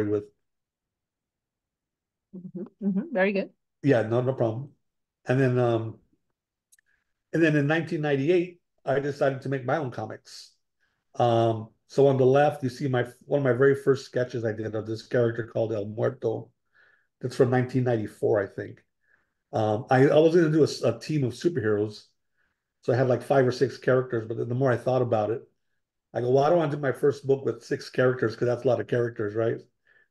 with. Mhm, mhm, Very good. Yeah, no, no problem. And then, um, and then in 1998, I decided to make my own comics. Um, so on the left, you see my one of my very first sketches I did of this character called El Muerto. That's from 1994, I think. Um, I, I was going to do a, a team of superheroes, so I had like five or six characters. But the more I thought about it, I go, well, I don't want to do my first book with six characters because that's a lot of characters, right?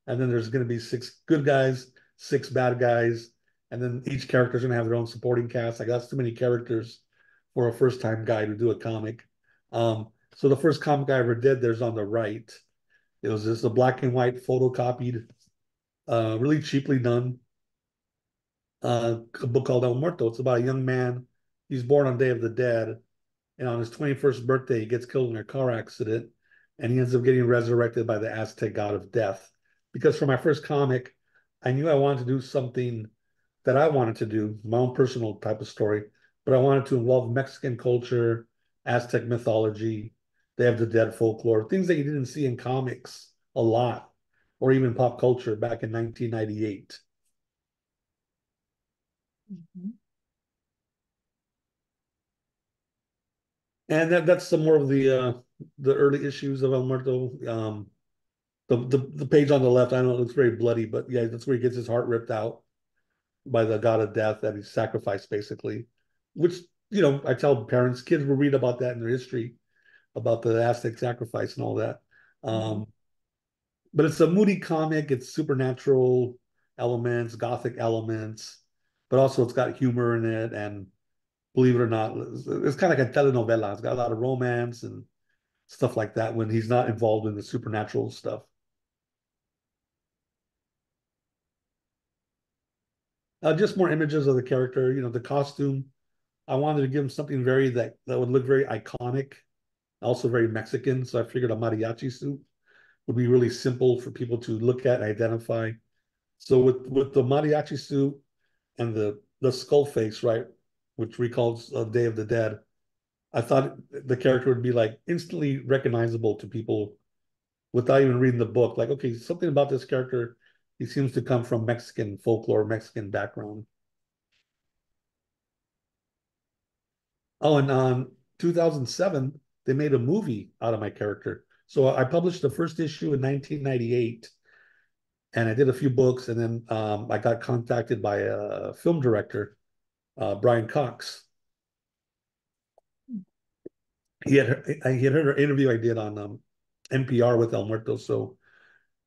And then there's going to be six good guys, six bad guys, and then each character is going to have their own supporting cast. Like that's too many characters for a first time guy to do a comic. Um, so the first comic I ever did, there's on the right. It was just a black and white photocopied, uh, really cheaply done. Uh, a book called El Muerto. It's about a young man. He's born on Day of the Dead, and on his 21st birthday, he gets killed in a car accident, and he ends up getting resurrected by the Aztec god of death. Because for my first comic, I knew I wanted to do something that I wanted to do, my own personal type of story, but I wanted to involve Mexican culture, Aztec mythology, Day of the Dead folklore, things that you didn't see in comics a lot, or even pop culture back in 1998. Mm-hmm. And that, that's some more of the uh, the early issues of El Muerto. Um, the, the the page on the left, I know it looks very bloody, but yeah, that's where he gets his heart ripped out by the god of death that he sacrificed, basically. Which you know, I tell parents, kids will read about that in their history, about the Aztec sacrifice and all that. Um. But it's a moody comic. It's supernatural elements, gothic elements, but also it's got humor in it. And believe it or not, it's, it's kind of like a telenovela. It's got a lot of romance and stuff like that when he's not involved in the supernatural stuff. Uh, just more images of the character. You know, the costume. I wanted to give him something very that that would look very iconic, also very Mexican. So I figured a mariachi suit would be really simple for people to look at, and identify. So with with the mariachi suit and the the skull face, right, which recalls a Day of the Dead, I thought the character would be like instantly recognizable to people without even reading the book. Like, okay, something about this character he seems to come from Mexican folklore, Mexican background. Oh, and um, 2007, they made a movie out of my character. So I published the first issue in 1998, and I did a few books, and then um, I got contacted by a film director, uh, Brian Cox. He had he had heard an interview I did on um, NPR with El Muerto, so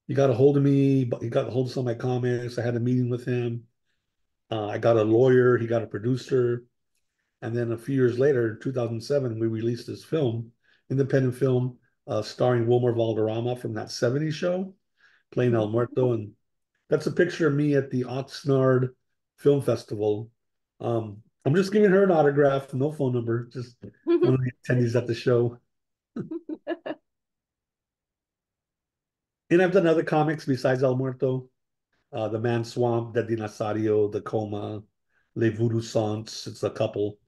he got a hold of me, but he got a hold of some of my comics. I had a meeting with him. Uh, I got a lawyer. He got a producer. And then a few years later, 2007, we released this film, independent film, uh, starring Wilmer Valderrama from that 70s show, playing El Muerto. And that's a picture of me at the Oxnard Film Festival. Um, I'm just giving her an autograph, no phone number, just one of the attendees at the show. And I've done other comics besides El Muerto, uh, The Man Swamp, The Dinosaurio, The Coma, Les Voodoo Saints. It's a couple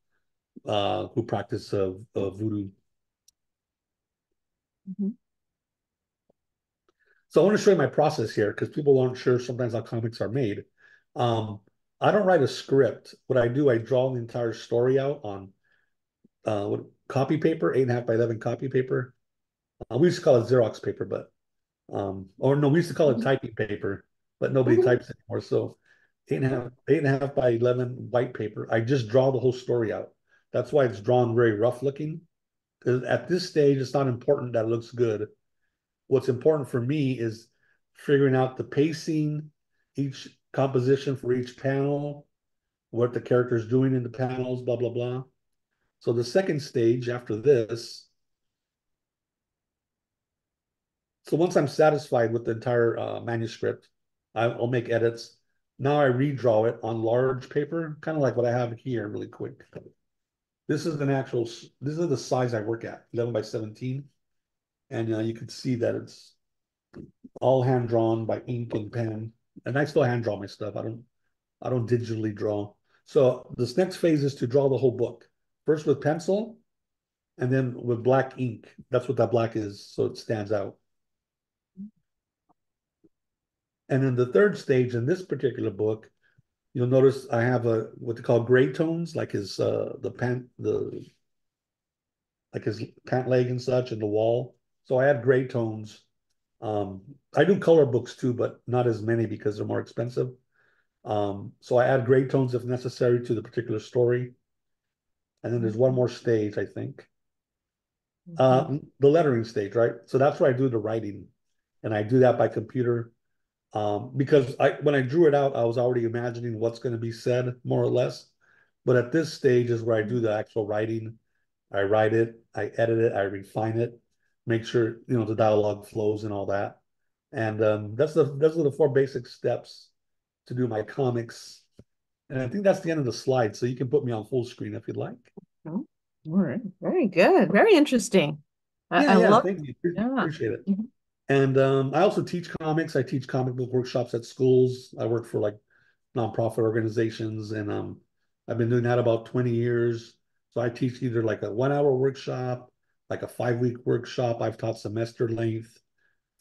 uh, who practice uh, uh, voodoo. Mm-hmm. So I want to show you my process here because people aren't sure sometimes how comics are made. Um, I don't write a script. What I do, I draw the entire story out on uh, copy paper, eight and a half by eleven copy paper. Uh, we used to call it Xerox paper, but um, or no, we used to call it mm-hmm. typing paper, but nobody mm-hmm. types anymore. So eight and a half, eight and a half by eleven white paper. I just draw the whole story out. That's why it's drawn very rough looking. Because at this stage, it's not important that it looks good. What's important for me is figuring out the pacing, each composition for each panel, what the character is doing in the panels, blah blah blah. So the second stage after this So once I'm satisfied with the entire uh, manuscript, I'll make edits. Now I redraw it on large paper, kind of like what I have here really quick. This is an actual, this is the size I work at, 11 by 17. And uh, you can see that it's all hand drawn by ink and pen. And I still hand draw my stuff. I don't, I don't digitally draw. So this next phase is to draw the whole book. First with pencil, and then with black ink. That's what that black is, so it stands out. And in the third stage in this particular book, you'll notice I have a what they call gray tones, like his uh the pant the like his pant leg and such and the wall. So I add gray tones. Um, I do color books too, but not as many because they're more expensive. Um, so I add gray tones if necessary to the particular story. And then there's one more stage, I think. Uh, the lettering stage, right? So that's where I do the writing, and I do that by computer. Um, because I when I drew it out, I was already imagining what's going to be said more or less. But at this stage is where I do the actual writing. I write it, I edit it, I refine it, make sure you know the dialogue flows and all that. And um, that's the those are the four basic steps to do my comics. And I think that's the end of the slide. So you can put me on full screen if you'd like. Oh, all right. Very good. Very interesting. I, yeah, I yeah, love thank you. Yeah. Appreciate it. Mhm. And um, I also teach comics. I teach comic book workshops at schools. I work for like nonprofit organizations, and um, I've been doing that about 20 years. So I teach either like a one hour workshop, like a five week workshop. I've taught semester length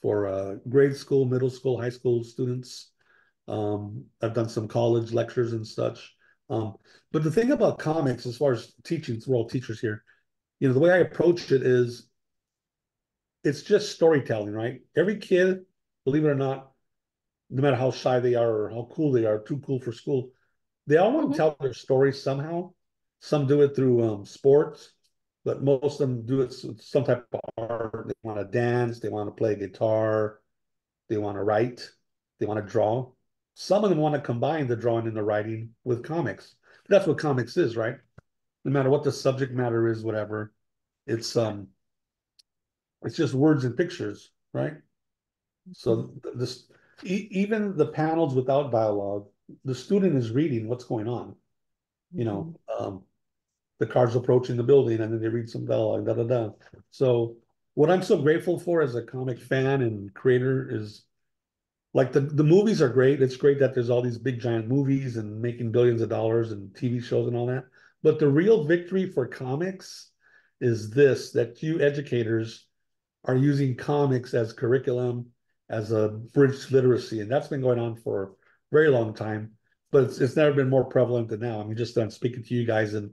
for uh, grade school, middle school, high school students. Um, I've done some college lectures and such. Um, but the thing about comics, as far as teaching, we're all teachers here, you know, the way I approach it is it's just storytelling, right? Every kid, believe it or not, no matter how shy they are or how cool they are, too cool for school, they all want to tell their story somehow. Some do it through um, sports, but most of them do it with some type of art. They want to dance, they want to play guitar, they want to write, they want to draw. Some of them want to combine the drawing and the writing with comics. That's what comics is, right? No matter what the subject matter is, whatever, it's um, it's just words and pictures, right? So this, e- even the panels without dialogue, the student is reading what's going on. You know, um, the car's approaching the building and then they read some dialogue, da da da. So what I'm so grateful for as a comic fan and creator is like the, the movies are great. It's great that there's all these big giant movies and making billions of dollars and TV shows and all that. But the real victory for comics is this that you educators are using comics as curriculum, as a bridge to literacy. And that's been going on for a very long time, but it's, it's never been more prevalent than now. I mean, just I'm speaking to you guys and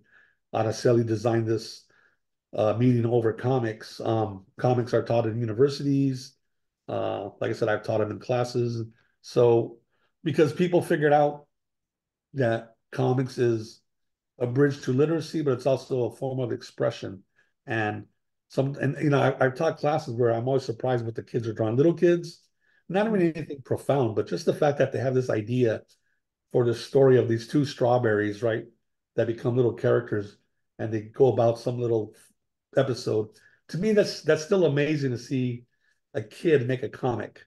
Araceli designed this uh, meeting over comics. Um, comics are taught in universities. Uh, like I said, I've taught them in classes. So because people figured out that comics is a bridge to literacy, but it's also a form of expression. And some, and you know, I, I've taught classes where I'm always surprised what the kids are drawing. Little kids, not even anything profound, but just the fact that they have this idea for the story of these two strawberries, right, that become little characters, and they go about some little episode. To me, that's that's still amazing to see a kid make a comic,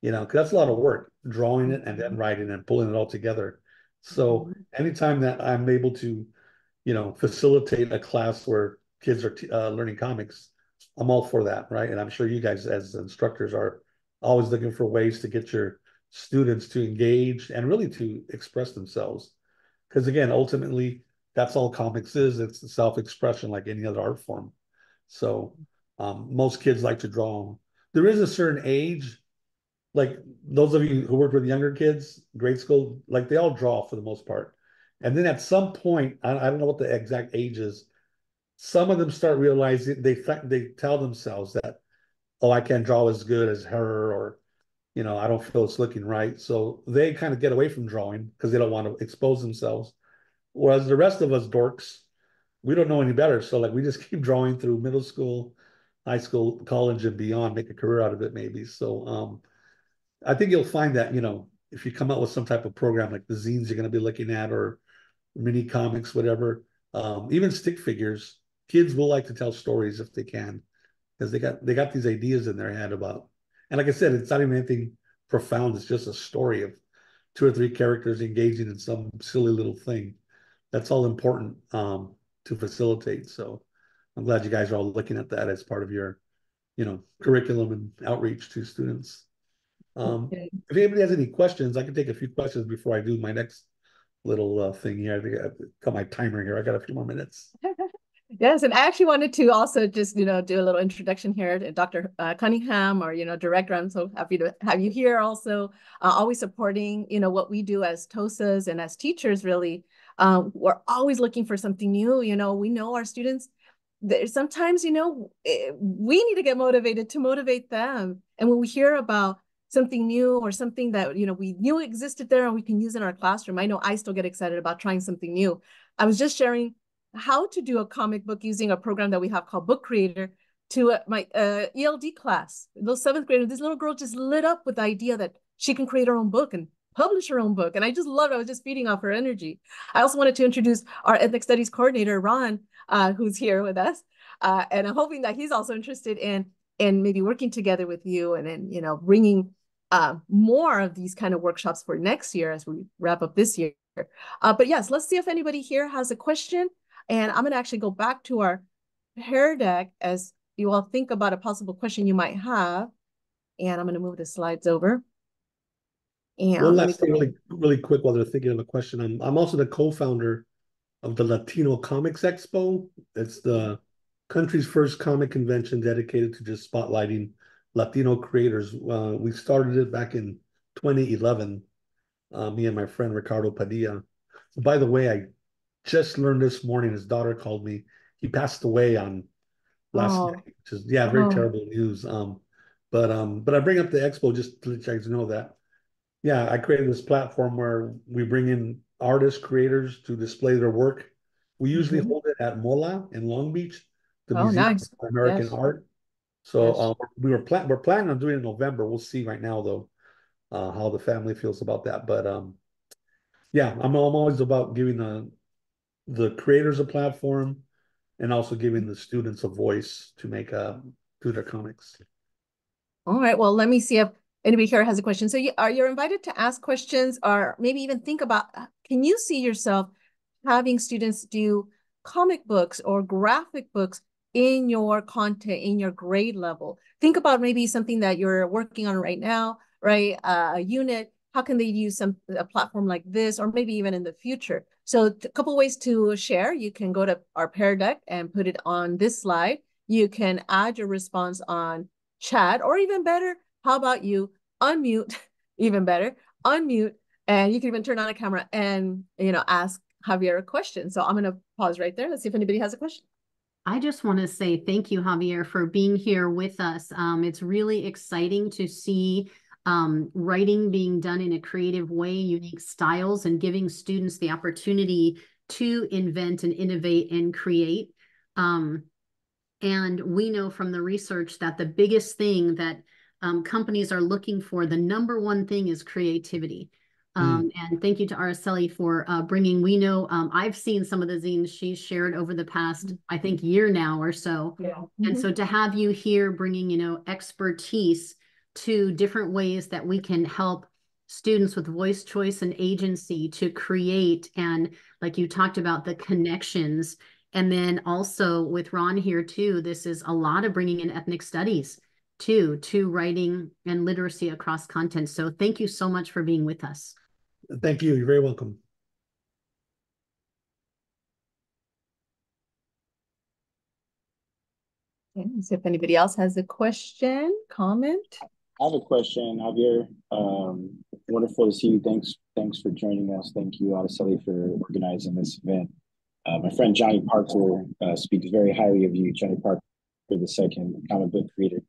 you know because that's a lot of work, drawing it and then mm-hmm. writing and pulling it all together. So mm-hmm. anytime that I'm able to, you know, facilitate a class where kids are uh, learning comics, I'm all for that, right? And I'm sure you guys as instructors are always looking for ways to get your students to engage and really to express themselves. Because again, ultimately, that's all comics is. It's self-expression like any other art form. So um, most kids like to draw. There is a certain age, like those of you who work with younger kids, grade school, like they all draw for the most part. And then at some point, I, I don't know what the exact age is, some of them start realizing they th- they tell themselves that, oh, I can't draw as good as her, or you know, I don't feel it's looking right. So they kind of get away from drawing because they don't want to expose themselves. Whereas the rest of us dorks, we don't know any better. So like we just keep drawing through middle school, high school, college, and beyond, make a career out of it, maybe. So um, I think you'll find that, you know, if you come out with some type of program like the zines you're going to be looking at or mini comics, whatever, um, even stick figures, kids will like to tell stories if they can because they got they got these ideas in their head about and like I said, it's not even anything profound. It's just a story of two or three characters engaging in some silly little thing. That's all important um, to facilitate. So I'm glad you guys are all looking at that as part of your, you know, curriculum and outreach to students. Um, Okay. if anybody has any questions, I can take a few questions before I do my next little uh, thing here. I think I've got my timer here. I got a few more minutes. Yes, and I actually wanted to also just, you know, do a little introduction here to Dr. Uh, Cunningham, or, you know, director. I'm so happy to have you here also, uh, always supporting, you know, what we do as TOSAs and as teachers, really. Um, we're always looking for something new. You know, we know our students, sometimes, you know, eh, we need to get motivated to motivate them. And when we hear about something new or something that, you know, we knew existed there and we can use in our classroom, I know I still get excited about trying something new. I was just sharing how to do a comic book using a program that we have called Book Creator to uh, my uh, ELD class. Those seventh graders, this little girl just lit up with the idea that she can create her own book and publish her own book. And I just loved it. I was just feeding off her energy. I also wanted to introduce our ethnic studies coordinator, Ron, uh, who's here with us. Uh, and I'm hoping that he's also interested in in maybe working together with you and then, you know, bringing uh, more of these kind of workshops for next year as we wrap up this year. Uh, but yes, let's see if anybody here has a question. And I'm going to actually go back to our Pear Deck as you all think about a possible question you might have. And I'm going to move the slides over. And One last thing, really, really quick, while they're thinking of a question. I'm, I'm also the co-founder of the Latino Comics Expo. It's the country's first comic convention dedicated to just spotlighting Latino creators. Uh, we started it back in 2011. Uh, me and my friend Ricardo Padilla. By the way, I just learned this morning his daughter called me. He passed away on last oh. night, which is yeah, very oh. terrible news. Um, but um, but I bring up the expo just to let you guys know that yeah, I created this platform where we bring in artists, creators to display their work. We usually mm-hmm. hold it at MOLAA in Long Beach, the oh, Museum nice. of American yes. Art. So yes. um, we were plan- we're planning on doing it in November. We'll see right now though uh, how the family feels about that. But um, yeah, I'm I'm always about giving the the creators a platform and also giving the students a voice to make uh do their comics. All right. Well, let me see if anybody here has a question. So you are you're invited to ask questions or maybe even think about uh, can you see yourself having students do comic books or graphic books in your content in your grade level think about maybe something that you're working on right now right uh, a unit how can they use some a platform like this or maybe even in the future so a couple ways to share you can go to our Pear Deck and put it on this slide you can add your response on chat or even better how about you unmute, even better, unmute, and you can even turn on a camera and, you know, ask Javier a question. So I'm going to pause right there. Let's see if anybody has a question. I just want to say thank you, Javier, for being here with us. Um, it's really exciting to see um, writing being done in a creative way, unique styles, and giving students the opportunity to invent and innovate and create. Um, and we know from the research that the biggest thing that um, companies are looking for, the number one thing is creativity. Um, mm. And thank you to Araceli for uh, bringing. We know um, I've seen some of the zines she's shared over the past, I think, year now or so. Yeah. And so to have you here bringing, you know, expertise to different ways that we can help students with voice choice and agency to create and like you talked about the connections and then also with ron here too this is a lot of bringing in ethnic studies too to writing and literacy across content. So thank you so much for being with us. Thank you. You're very welcome. Okay, so if anybody else has a question, comment. I have a question, Javier. Um, wonderful to see you. Thanks, thanks for joining us. Thank you, Araceli, for organizing this event. Uh, my friend Johnny Parker uh, speaks very highly of you. Johnny Parker, for the second comic book creator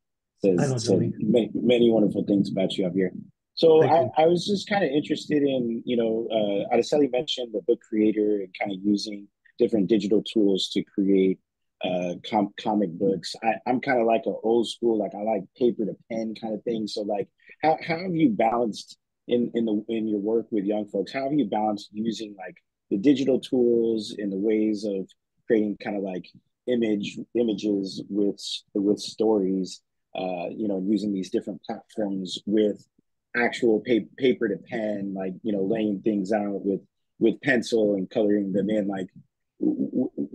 says, said many, many, wonderful things about you here. So I, I, was just kind of interested in, you know, uh, mentioned the book creator and kind of using different digital tools to create uh, com- comic books. I, I'm kind of like an old school, like I like paper to pen kind of thing. So like, how, how have you balanced in in the in your work with young folks? How have you balanced using like the digital tools in the ways of creating kind of like image images with with stories uh, you know, using these different platforms with actual pa- paper to pen, like you know, laying things out with with pencil and coloring them in. Like,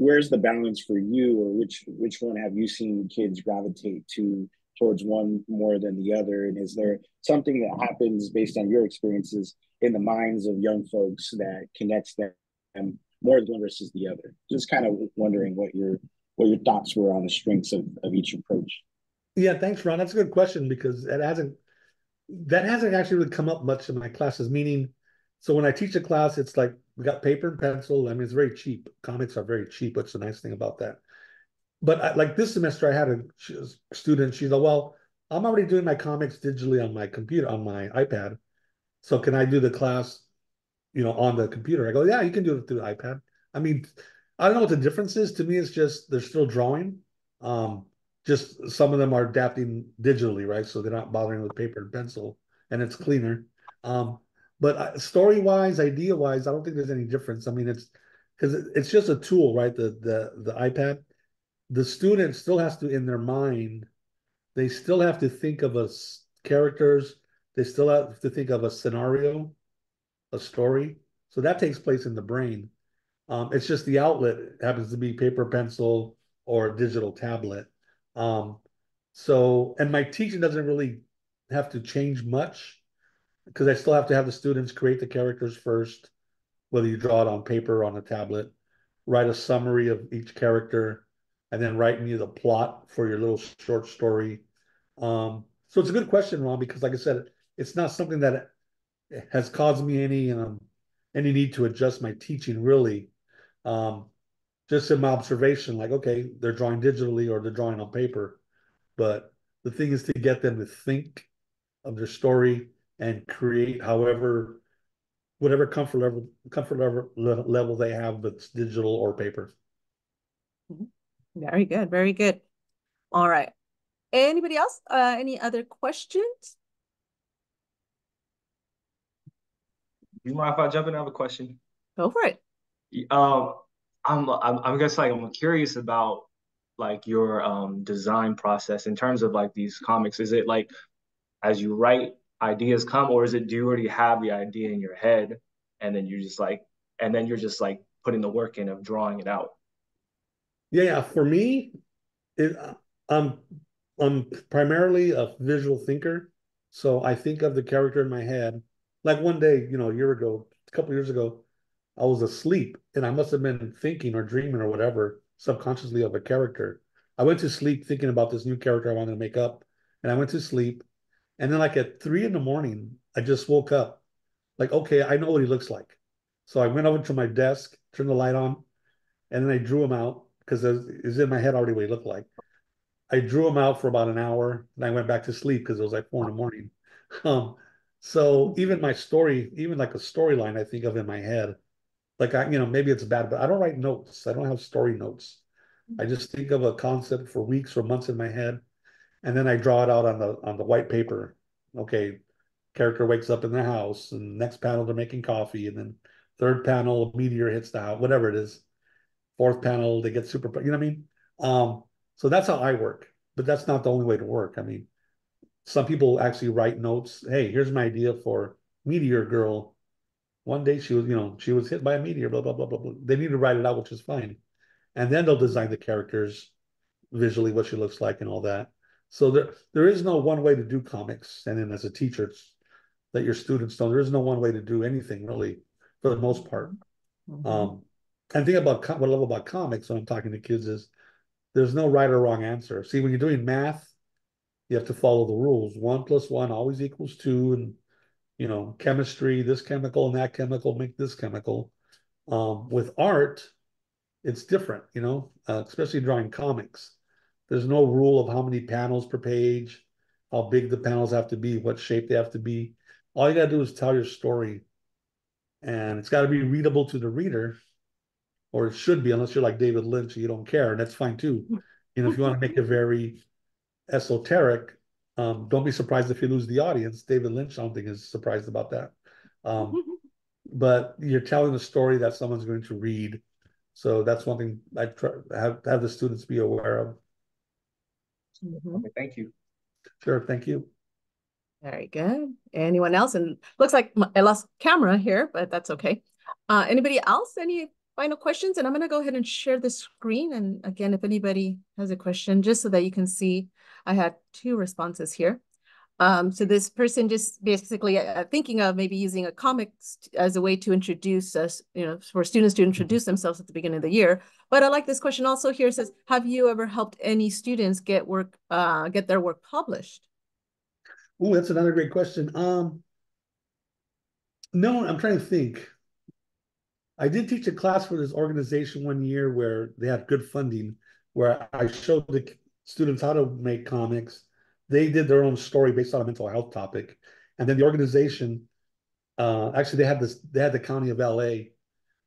where's the balance for you, or which which one have you seen kids gravitate to towards one more than the other? And is there something that happens based on your experiences in the minds of young folks that connects them more than one versus the other? Just kind of wondering what your what your thoughts were on the strengths of, of each approach. Yeah, thanks, Ron. That's a good question because it hasn't that hasn't actually really come up much in my classes. Meaning, so when I teach a class, it's like we got paper and pencil. I mean, it's very cheap. Comics are very cheap. What's the nice thing about that? But I, like this semester, I had a student. She's like, "Well, I'm already doing my comics digitally on my computer on my iPad. So can I do the class, you know, on the computer?" I go, "Yeah, you can do it through the iPad." I mean, I don't know what the difference is. To me, it's just they're still drawing. Um, just some of them are adapting digitally, right? So they're not bothering with paper and pencil, and it's cleaner. Um, but story wise, idea wise, I don't think there's any difference. I mean, it's because it's just a tool, right? The the the iPad. The student still has to, in their mind, they still have to think of us characters. They still have to think of a scenario, a story. So that takes place in the brain. Um, it's just the outlet happens to be paper, pencil, or digital tablet. Um, so, and my teaching doesn't really have to change much because I still have to have the students create the characters first, whether you draw it on paper or on a tablet, write a summary of each character, and then write me the plot for your little short story. Um, so it's a good question, Ron, because like I said, it's not something that has caused me any um, any need to adjust my teaching really. Um, just in my observation, like, okay, they're drawing digitally or they're drawing on paper. But the thing is to get them to think of their story and create however whatever comfort level comfort level level they have that's digital or paper. Mm-hmm. Very good, very good. All right. Anybody else? Uh, any other questions? You mind if I jump in? I have a question. Go for it. Um, I'm I'm I'm guess like I'm curious about like your um design process in terms of like these comics. Is it like as you write ideas come, or is it do you already have the idea in your head and then you're just like and then you're just like putting the work in of drawing it out? Yeah. For me, it, I'm I'm primarily a visual thinker, so I think of the character in my head. Like one day, you know, a year ago, a couple years ago, I was asleep and I must have been thinking or dreaming or whatever subconsciously of a character. I went to sleep thinking about this new character I wanted to make up, and I went to sleep. And then, like at three in the morning, I just woke up, like, okay, I know what he looks like. So I went over to my desk, turned the light on, and then I drew him out because it was in my head already what he looked like. I drew him out for about an hour, and I went back to sleep because it was like four in the morning. Um, so even my story, even like a storyline, I think of in my head like I, you know, maybe it's bad, but I don't write notes. I don't have story notes. I just think of a concept for weeks or months in my head, and then I draw it out on the on the white paper. Okay, character wakes up in the house, and next panel they're making coffee, and then third panel a meteor hits the house, whatever it is. Fourth panel they get super, you know what I mean? Um, so that's how I work, but that's not the only way to work. I mean, some people actually write notes. Hey, here's my idea for Meteor Girl one day she was, you know, she was hit by a meteor, blah, blah, blah, blah, blah. They need to write it out, which is fine. And then they'll design the characters visually, what she looks like and all that. So there, there is no one way to do comics. And then as a teacher, that your students know, there is no one way to do anything really, for the most part. Mm-hmm. Um, and think about what I love about comics when I'm talking to kids is there's no right or wrong answer. See, when you're doing math, you have to follow the rules. One plus one always equals two, and you know, chemistry, this chemical and that chemical make this chemical. Um, with art, it's different, you know, uh, especially drawing comics. There's no rule of how many panels per page, how big the panels have to be, what shape they have to be. All you got to do is tell your story. And it's got to be readable to the reader, or it should be, unless you're like David Lynch, you don't care, and that's fine too. You know, if you want to make it very esoteric, um, don't be surprised if you lose the audience. David Lynch, I don't think is surprised about that. Um, but you're telling a story that someone's going to read. So that's one thing I try have have the students be aware of. Mm-hmm. Okay, thank you. Sure, thank you. Very good. Anyone else? And looks like I lost camera here, but that's okay. Uh, anybody else? Any final questions? And I'm going to go ahead and share the screen. And again, if anybody has a question, just so that you can see I had two responses here. Um, so this person just basically uh, thinking of maybe using a comics as a way to introduce us, you know, for students to Mm-hmm. introduce themselves at the beginning of the year. But I like this question also here says, have you ever helped any students get work, uh, get their work published? Oh, that's another great question. Um, no, I'm trying to think. I did teach a class for this organization one year where they had good funding, where I showed the students how to make comics. They did their own story based on a mental health topic, and then the organization, uh, actually they had this, they had the county of LA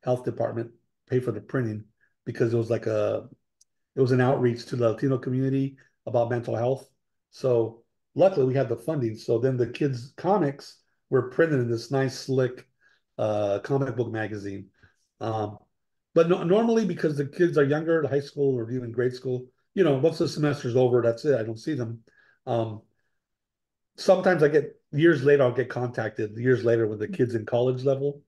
health department pay for the printing because it was like a, it was an outreach to the Latino community about mental health. So luckily we had the funding. So then the kids' comics were printed in this nice, slick uh, comic book magazine. Um, but no, normally because the kids are younger, high school or even grade school, you know, once the semester's over, that's it. I don't see them. Um, sometimes I get years later, I'll get contacted years later with the kids in college level.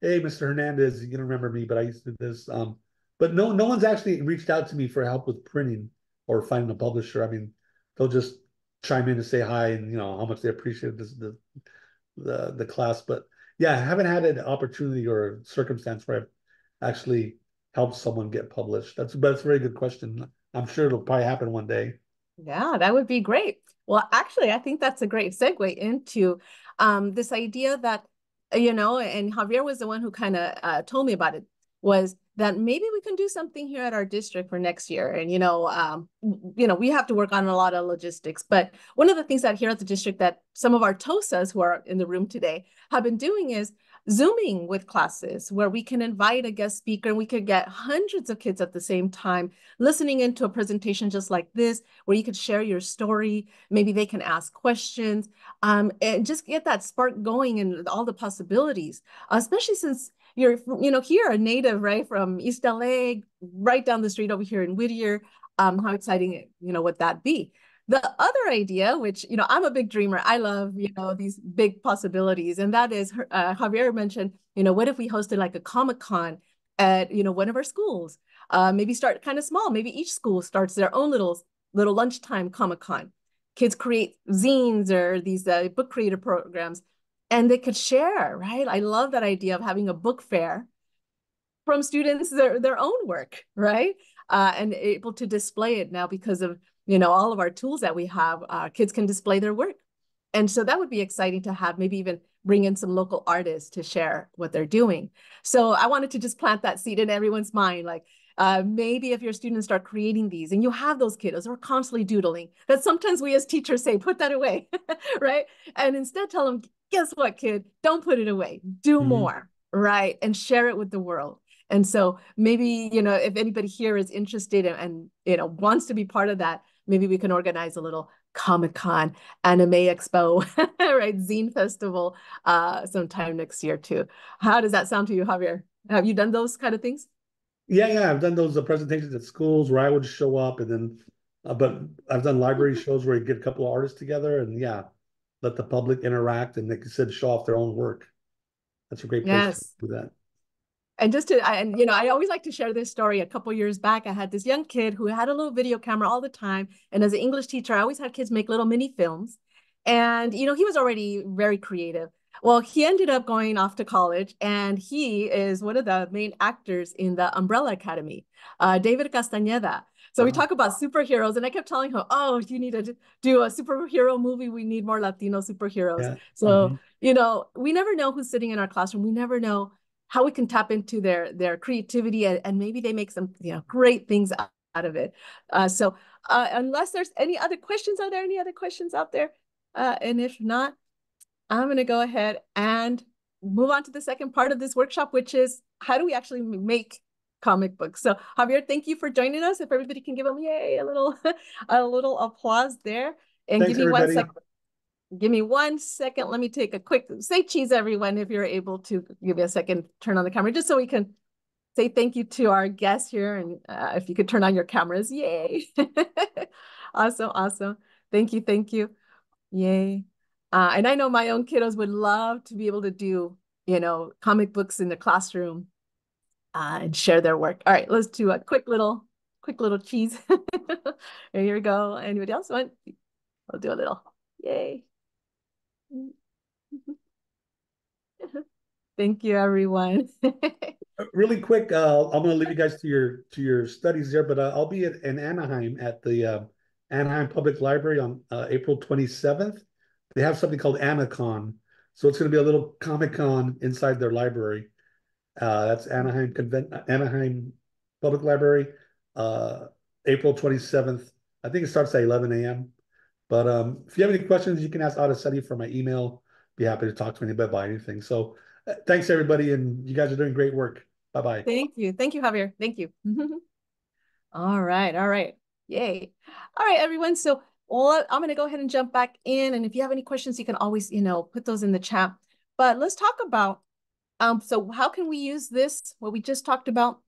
Hey, Mr. Hernandez, you don't remember me, but I used to do this. Um, but no, no one's actually reached out to me for help with printing or finding a publisher. I mean, they'll just chime in and say hi and you know how much they appreciate this the the the class. But yeah, I haven't had an opportunity or circumstance where I've actually helped someone get published. That's that's a very good question. I'm sure it'll probably happen one day. Yeah, that would be great. Well, actually, I think that's a great segue into um, this idea that, you know, and Javier was the one who kind of uh, told me about it, was that maybe we can do something here at our district for next year. And, you know, um, you know, we have to work on a lot of logistics. But one of the things that here at the district that some of our TOSAs who are in the room today have been doing is Zooming with classes where we can invite a guest speaker and we could get hundreds of kids at the same time listening into a presentation just like this, where you could share your story. Maybe they can ask questions um, and just get that spark going and all the possibilities, especially since you're, you know, here a native, right, from East LA, right down the street over here in Whittier. Um, how exciting, you know, would that be? The other idea, which, you know, I'm a big dreamer. I love, you know, these big possibilities. And that is, uh, Javier mentioned, you know, what if we hosted like a Comic Con at, you know, one of our schools? Uh, maybe start kind of small. Maybe each school starts their own little, little lunchtime Comic Con. Kids create zines or these uh, book creator programs and they could share, right? I love that idea of having a book fair from students, their, their own work, right? Uh, and able to display it now because of you know, all of our tools that we have, uh, kids can display their work. And so that would be exciting to have, maybe even bring in some local artists to share what they're doing. So I wanted to just plant that seed in everyone's mind, like uh, maybe if your students start creating these and you have those kiddos who are constantly doodling, that sometimes we as teachers say, put that away, right? And instead tell them, guess what, kid, don't put it away, do Mhm. more, right? And share it with the world. And so maybe, you know, if anybody here is interested and, and you know, wants to be part of that, maybe we can organize a little Comic Con, Anime Expo, right? Zine Festival uh, sometime next year too. How does that sound to you, Javier? Have you done those kind of things? Yeah, yeah, I've done those uh, presentations at schools where I would show up and then, uh, but I've done library shows where you get a couple of artists together and yeah, let the public interact and like you said, show off their own work. That's a great place Yes. to do that. And just to, I- and you know, I always like to share this story. A couple years back, I had this young kid who had a little video camera all the time. And as an English teacher, I always had kids make little mini films. And, you know, he was already very creative. Well, he ended up going off to college and he is one of the main actors in the Umbrella Academy, uh, David Castañeda. So we talk about superheroes, and I kept telling him, "Oh, you need to do a superhero movie. We need more Latino superheroes." Yeah. So Mhm. you know, we never know who's sitting in our classroom. We never know how we can tap into their their creativity, and, and maybe they make some you know great things out, of it. Uh, so uh, unless there's any other questions, are there any other questions out there? Uh, and if not, I'm going to go ahead and move on to the second part of this workshop, which is how do we actually make comic books? So Javier, thank you for joining us. If everybody can give them yay a little a little applause there, and Thanks, give me one everybody. second. Give me one second. Let me take a quick say cheese, everyone, if you're able to give me a second, turn on the camera, just so we can say thank you to our guests here. And uh, if you could turn on your cameras, yay. awesome, awesome. Thank you, thank you. Yay. Uh, and I know my own kiddos would love to be able to do, you know, comic books in the classroom uh, and share their work. All right, let's do a quick little, quick little cheese. Here you go. Anybody else want? I'll do a little. Yay. Thank you, everyone. Uh, Really quick, uh, I'm gonna leave you guys to your to your studies there, but uh, I'll be at, in Anaheim at the uh, Anaheim Public Library on uh, April 27th. They have something called Anacon, so it's gonna be a little Comic Con inside their library. Uh, that's Anaheim Convent Anaheim Public Library, April 27th. I think it starts at 11 a.m. But um, if you have any questions, you can ask Araceli for my email. Be happy to talk to anybody about anything. So uh, thanks everybody, and you guys are doing great work. Bye bye. Thank you. Thank you, Javier. Thank you. All right. All right. Yay. All right, everyone. So well, I'm going to go ahead and jump back in. And if you have any questions, you can always, you know, put those in the chat. But let's talk about, um, so how can we use this, what we just talked about,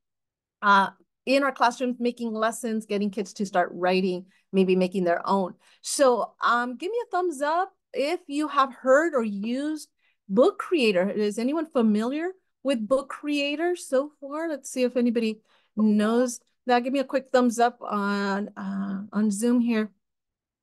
uh, in our classrooms, making lessons, getting kids to start writing, maybe making their own. So um, give me a thumbs up if you have heard or used Book Creator. Is anyone familiar with Book Creator so far? Let's see if anybody knows that. Give me a quick thumbs up on uh, on Zoom here.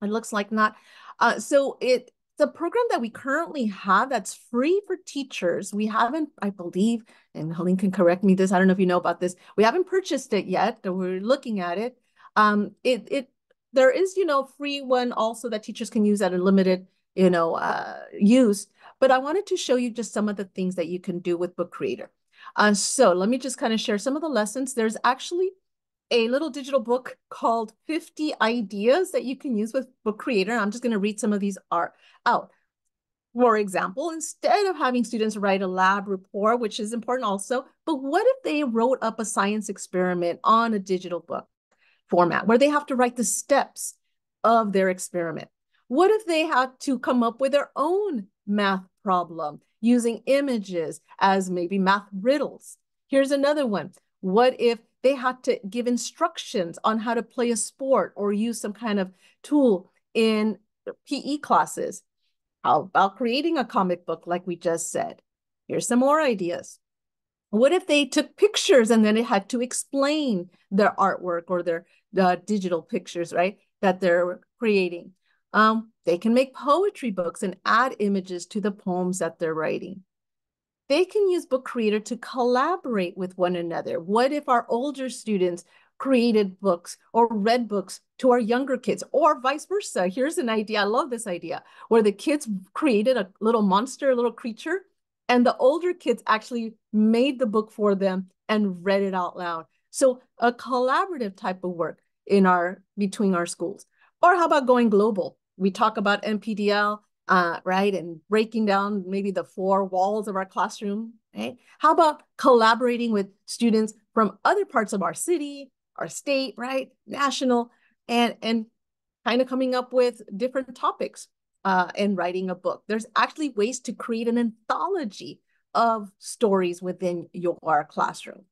It looks like not. Uh, so it the program that we currently have that's free for teachers. We haven't, I believe, and Helene can correct me this. I don't know if you know about this. We haven't purchased it yet. but We're looking at it. Um, it it there is, you know, free one also that teachers can use at a limited, you know, uh, use. But I wanted to show you just some of the things that you can do with Book Creator. Uh, so let me just kind of share some of the lessons. There's actually a little digital book called 50 Ideas that you can use with Book Creator. I'm just going to read some of these are out. For example, instead of having students write a lab report, which is important also, but what if they wrote up a science experiment on a digital book format where they have to write the steps of their experiment? What if they had to come up with their own math problem using images as maybe math riddles? Here's another one. What if they had to give instructions on how to play a sport or use some kind of tool in PE classes? How about creating a comic book like we just said? Here's some more ideas. What if they took pictures and then they had to explain their artwork or their digital pictures, right, that they're creating? Um, they can make poetry books and add images to the poems that they're writing. They can use Book Creator to collaborate with one another. What if our older students created books or read books to our younger kids or vice versa? Here's an idea. I love this idea where the kids created a little monster, a little creature, and the older kids actually made the book for them and read it out loud. So a collaborative type of work in our between our schools. Or how about going global? We talk about NPDL, uh, right? And breaking down maybe the four walls of our classroom, right? How about collaborating with students from other parts of our city, our state, right? National, and, and kind of coming up with different topics uh, and writing a book. There's actually ways to create an anthology of stories within your classroom.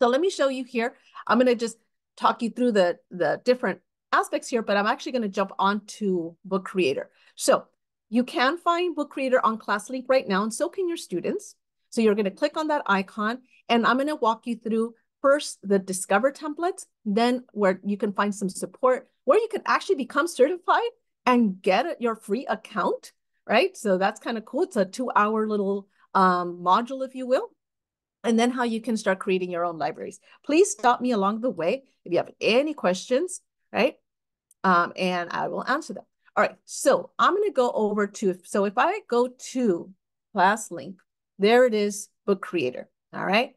So let me show you here. I'm going to just talk you through the, the different aspects here, but I'm actually going to jump onto Book Creator. So you can find Book Creator on ClassLink right now, and so can your students. So you're going to click on that icon, and I'm going to walk you through first the Discover templates, then where you can find some support, where you can actually become certified and get your free account, right? So that's kind of cool. It's a two-hour little um, module, if you will. And then how you can start creating your own libraries. Please stop me along the way if you have any questions, right? Um, and I will answer them. All right, so I'm going to go over to, so if I go to ClassLink, there it is, Book Creator, all right?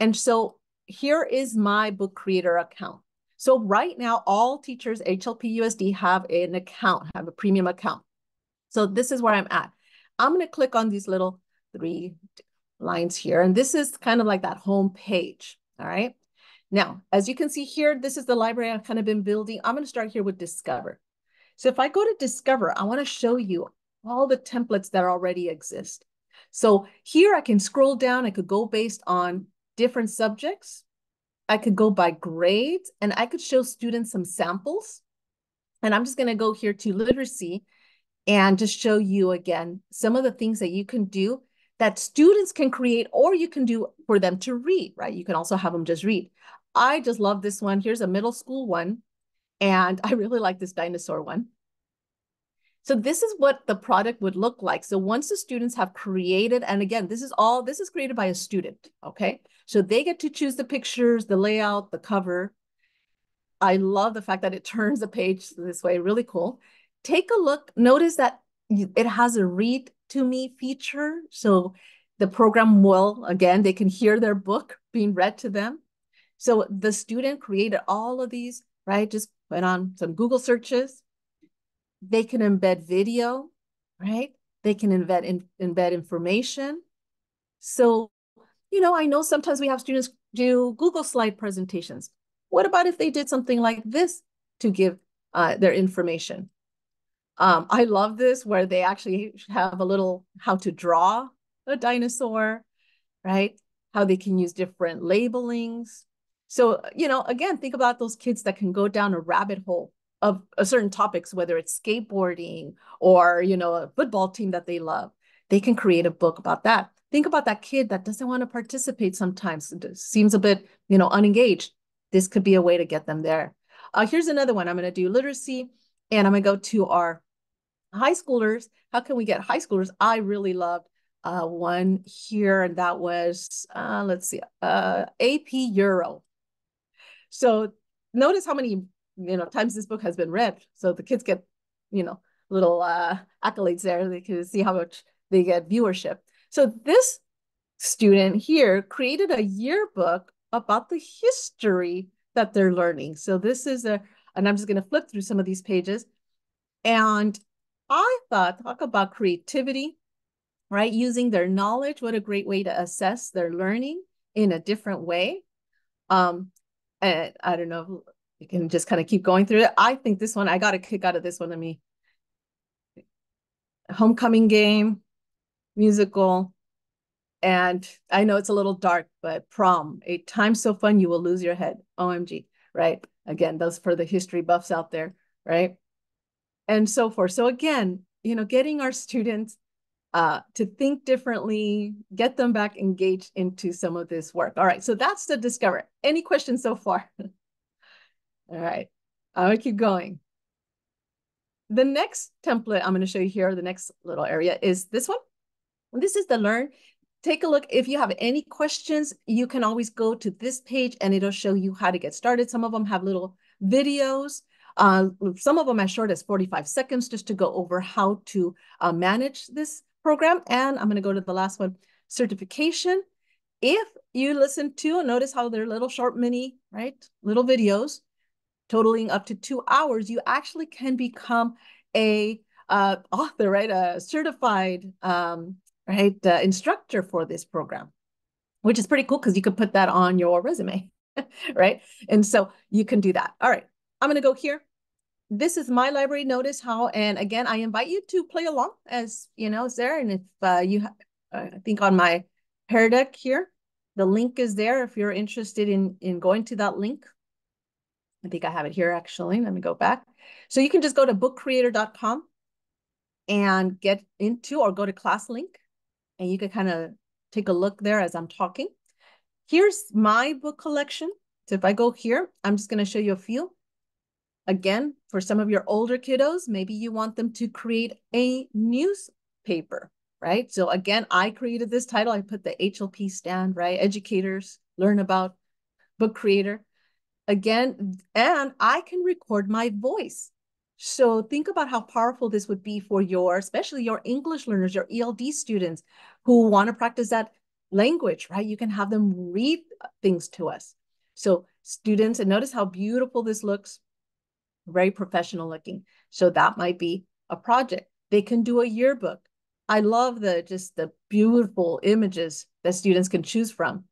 And so here is my Book Creator account. So right now, all teachers, HLP USD, have an account, have a premium account. So this is where I'm at. I'm going to click on these little three lines here, and this is kind of like that home page, all right? Now, as you can see here, this is the library I've kind of been building. I'm going to start here with Discover. So if I go to Discover, I want to show you all the templates that already exist. So here I can scroll down. I could go based on different subjects. I could go by grades and I could show students some samples. And I'm just going to go here to literacy and just show you again some of the things that you can do that students can create or you can do for them to read, right? You can also have them just read. I just love this one. Here's a middle school one. And I really like this dinosaur one. So this is what the product would look like. So once the students have created, and again, this is all, this is created by a student, okay? So they get to choose the pictures, the layout, the cover. I love the fact that it turns the page this way, really cool. Take a look, notice that it has a read to me feature. So the program will, again, they can hear their book being read to them. So the student created all of these, right? Just put on some Google searches, they can embed video, right? They can embed in, embed information. So, you know, I know sometimes we have students do Google slide presentations. What about if they did something like this to give uh, their information? Um, I love this where they actually have a little how to draw a dinosaur, right? How they can use different labelings. So, you know, again, think about those kids that can go down a rabbit hole of certain topics, whether it's skateboarding or, you know, a football team that they love, they can create a book about that. Think about that kid that doesn't want to participate sometimes, seems a bit, you know, unengaged. This could be a way to get them there. Uh, here's another one. I'm going to do literacy and I'm going to go to our high schoolers. How can we get high schoolers? I really loved uh, one here, and that was, uh, let's see, uh, AP Euro. So notice how many you know times this book has been read. So the kids get you know little uh accolades there. They can see how much they get viewership. So this student here created a yearbook about the history that they're learning. So this is a and i'm just going to flip through some of these pages. And i thought talk about creativity right? Using their knowledge what a great way to assess their learning in a different way. Um and i don't know you can just kind of keep going through it. I think this one, I got a kick out of this one. Let me, homecoming game, musical, and I know it's a little dark, but prom, a time so fun you will lose your head. OMG, right? Again, those for the history buffs out there, right? And so forth. So again, you know, getting our students uh, to think differently, get them back engaged into some of this work. All right, so that's the discover. Any questions so far? All right, I'm gonna keep going. The next template I'm gonna show you here, the next little area is this one. This is the learn. Take a look. If you have any questions, you can always go to this page and it'll show you how to get started. Some of them have little videos. Uh, some of them as short as 45 seconds just to go over how to uh, manage this program. And I'm going to go to the last one, certification. If you listen to, and notice how they're little short mini, right? Little videos totaling up to two hours, you actually can become a uh, author, right? A certified um, right uh, instructor for this program, which is pretty cool because you could put that on your resume, right? And so you can do that. All right, I'm gonna go here. This is my library. Notice how, and again, I invite you to play along as you know, it's there. And if uh, you, uh, I think on my Pear Deck here, the link is there if you're interested in in going to that link. I think I have it here actually. Let me go back. So you can just go to bookcreator.com and get into or go to ClassLink and you can kind of take a look there as I'm talking. Here's my book collection. So if I go here, I'm just going to show you a few. Again, for some of your older kiddos, maybe you want them to create a newspaper, right? So again, I created this title. I put the HLP stand, right? Educators learn about book creator again, and I can record my voice. So think about how powerful this would be for your, especially your English learners, your ELD students who want to practice that language, right? You can have them read things to us. So students, and notice how beautiful this looks, very professional looking. So that might be a project. They can do a yearbook. I love the just the beautiful images that students can choose from.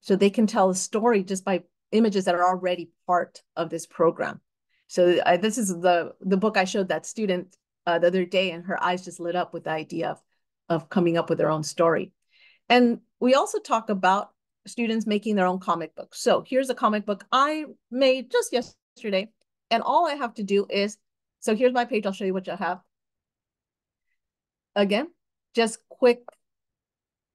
So they can tell a story just by images that are already part of this program. So I, this is the the book I showed that student uh, the other day, and her eyes just lit up with the idea of of coming up with their own story. And we also talk about students making their own comic book. So here's a comic book I made just yesterday, and all I have to do is so here's my page. I'll show you what you have. Again, just quick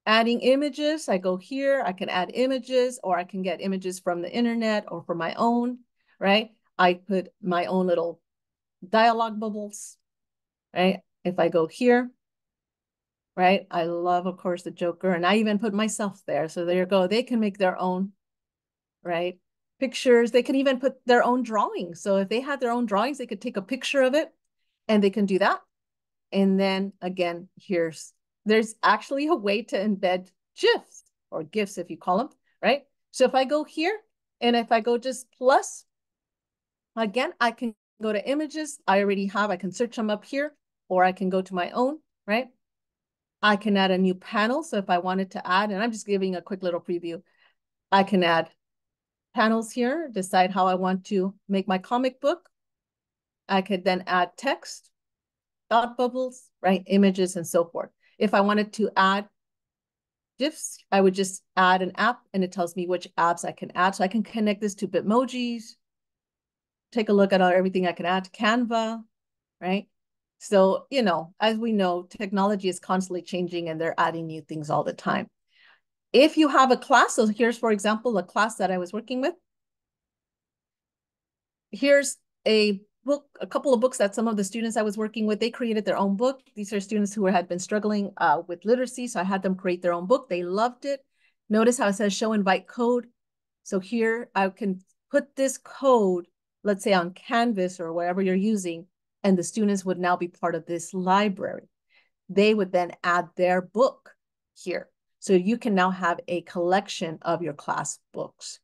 adding images, I go here, I can add images, or I can get images from the internet or from my own, right? I put my own little dialogue bubbles. right? If I go here, right? I love, of course, the Joker, and I even put myself there. So there you go. They can make their own, right? Pictures. They can even put their own drawings. So if they had their own drawings, they could take a picture of it and they can do that. And then again, here's, there's actually a way to embed GIFs or GIFs if you call them, right? So if I go here and if I go just plus, again, I can go to images. I already have, I can search them up here or I can go to my own, right? I can add a new panel. So if I wanted to add, and I'm just giving a quick little preview, I can add panels here, decide how I want to make my comic book. I could then add text, thought bubbles, right, images, and so forth. If I wanted to add GIFs, I would just add an app and it tells me which apps I can add. So I can connect this to Bitmojis, take a look at everything I can add to Canva, right? So, you know, as we know, technology is constantly changing and they're adding new things all the time. If you have a class, so here's, for example, a class that I was working with. Here's a book, a couple of books that some of the students I was working with, they created their own book. These are students who had been struggling uh, with literacy. So I had them create their own book. They loved it. Notice how it says show invite code. So here I can put this code, let's say on Canvas or whatever you're using, and the students would now be part of this library. They would then add their book here. So you can now have a collection of your class books.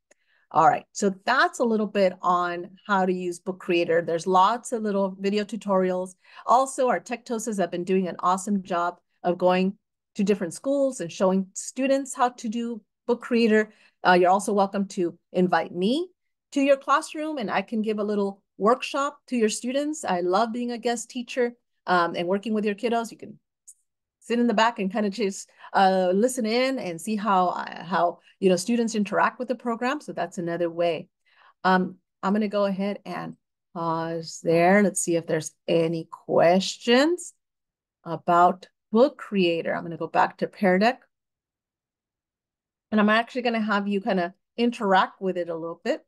All right, so that's a little bit on how to use Book Creator. There's lots of little video tutorials. Also, our Tech-TOSAs have been doing an awesome job of going to different schools and showing students how to do Book Creator. Uh, you're also welcome to invite me to your classroom and I can give a little workshop to your students. I love being a guest teacher um, and working with your kiddos. You can sit in the back and kind of just uh, listen in and see how uh, how you know students interact with the program. So that's another way. Um, I'm going to go ahead and pause there. Let's see if there's any questions about Book Creator. I'm going to go back to Pear Deck. And I'm actually going to have you kind of interact with it a little bit.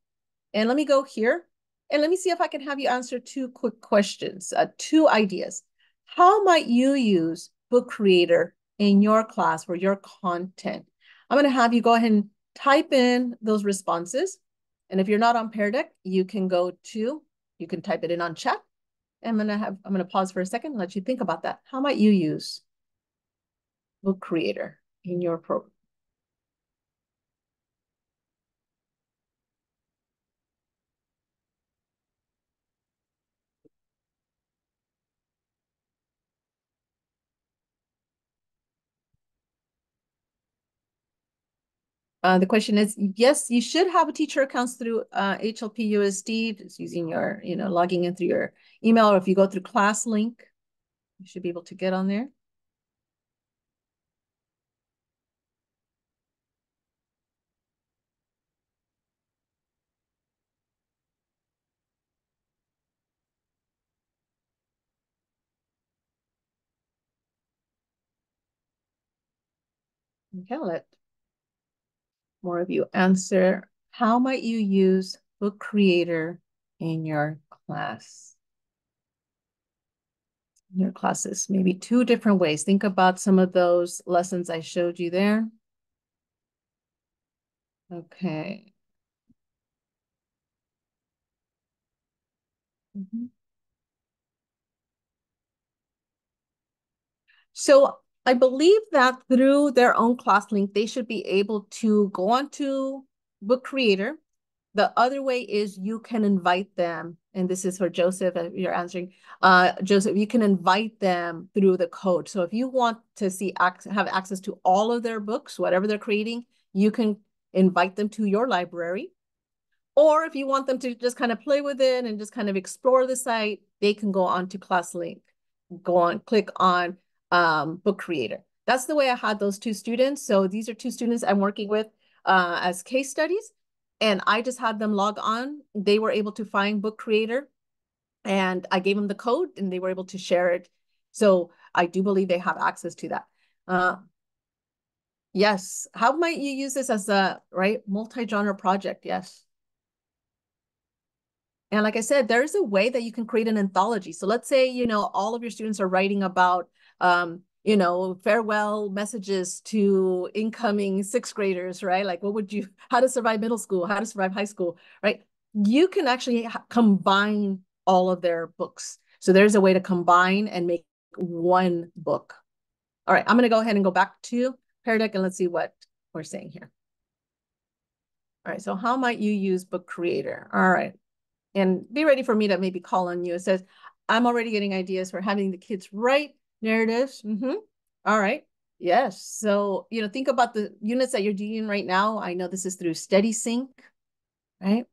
And let me go here and let me see if I can have you answer two quick questions, uh, two ideas. How might you use Book Creator in your class for your content? I'm going to have you go ahead and type in those responses. And if you're not on Pear Deck, you can go to, you can type it in on chat. I'm going to have, I'm going to pause for a second and let you think about that. How might you use Book Creator in your program? Uh, the question is, yes, you should have a teacher accounts through uh, HLP USD, just using your, you know, logging in through your email, or if you go through ClassLink, you should be able to get on there. Okay, let more of you answer. How might you use Book Creator in your class? In your classes, maybe two different ways. Think about some of those lessons I showed you there. Okay. Mm -hmm. So I believe that through their own ClassLink, they should be able to go on to Book Creator. The other way is you can invite them, and this is for Joseph, you're answering. Uh, Joseph, you can invite them through the code. So if you want to see have access to all of their books, whatever they're creating, you can invite them to your library. Or if you want them to just kind of play with it and just kind of explore the site, they can go on to ClassLink, go on, click on um, book creator. That's the way I had those two students. So these are two students I'm working with uh, as case studies. And I just had them log on. They were able to find book creator and I gave them the code and they were able to share it. So I do believe they have access to that. Uh, yes. How might you use this as a right multi-genre project? Yes. And like I said, there's a way that you can create an anthology. So let's say, you know, all of your students are writing about, um, you know, farewell messages to incoming sixth graders, right? Like, what would you, how to survive middle school, how to survive high school, right? You can actually combine all of their books. So there's a way to combine and make one book. All right, I'm going to go ahead and go back to Pear and let's see what we're saying here. All right, so how might you use Book Creator? All right, and be ready for me to maybe call on you. It says, I'm already getting ideas for having the kids write narratives. Mm -hmm. All right, yes. So, you know, think about the units that you're doing right now. I know this is through StudySync, right?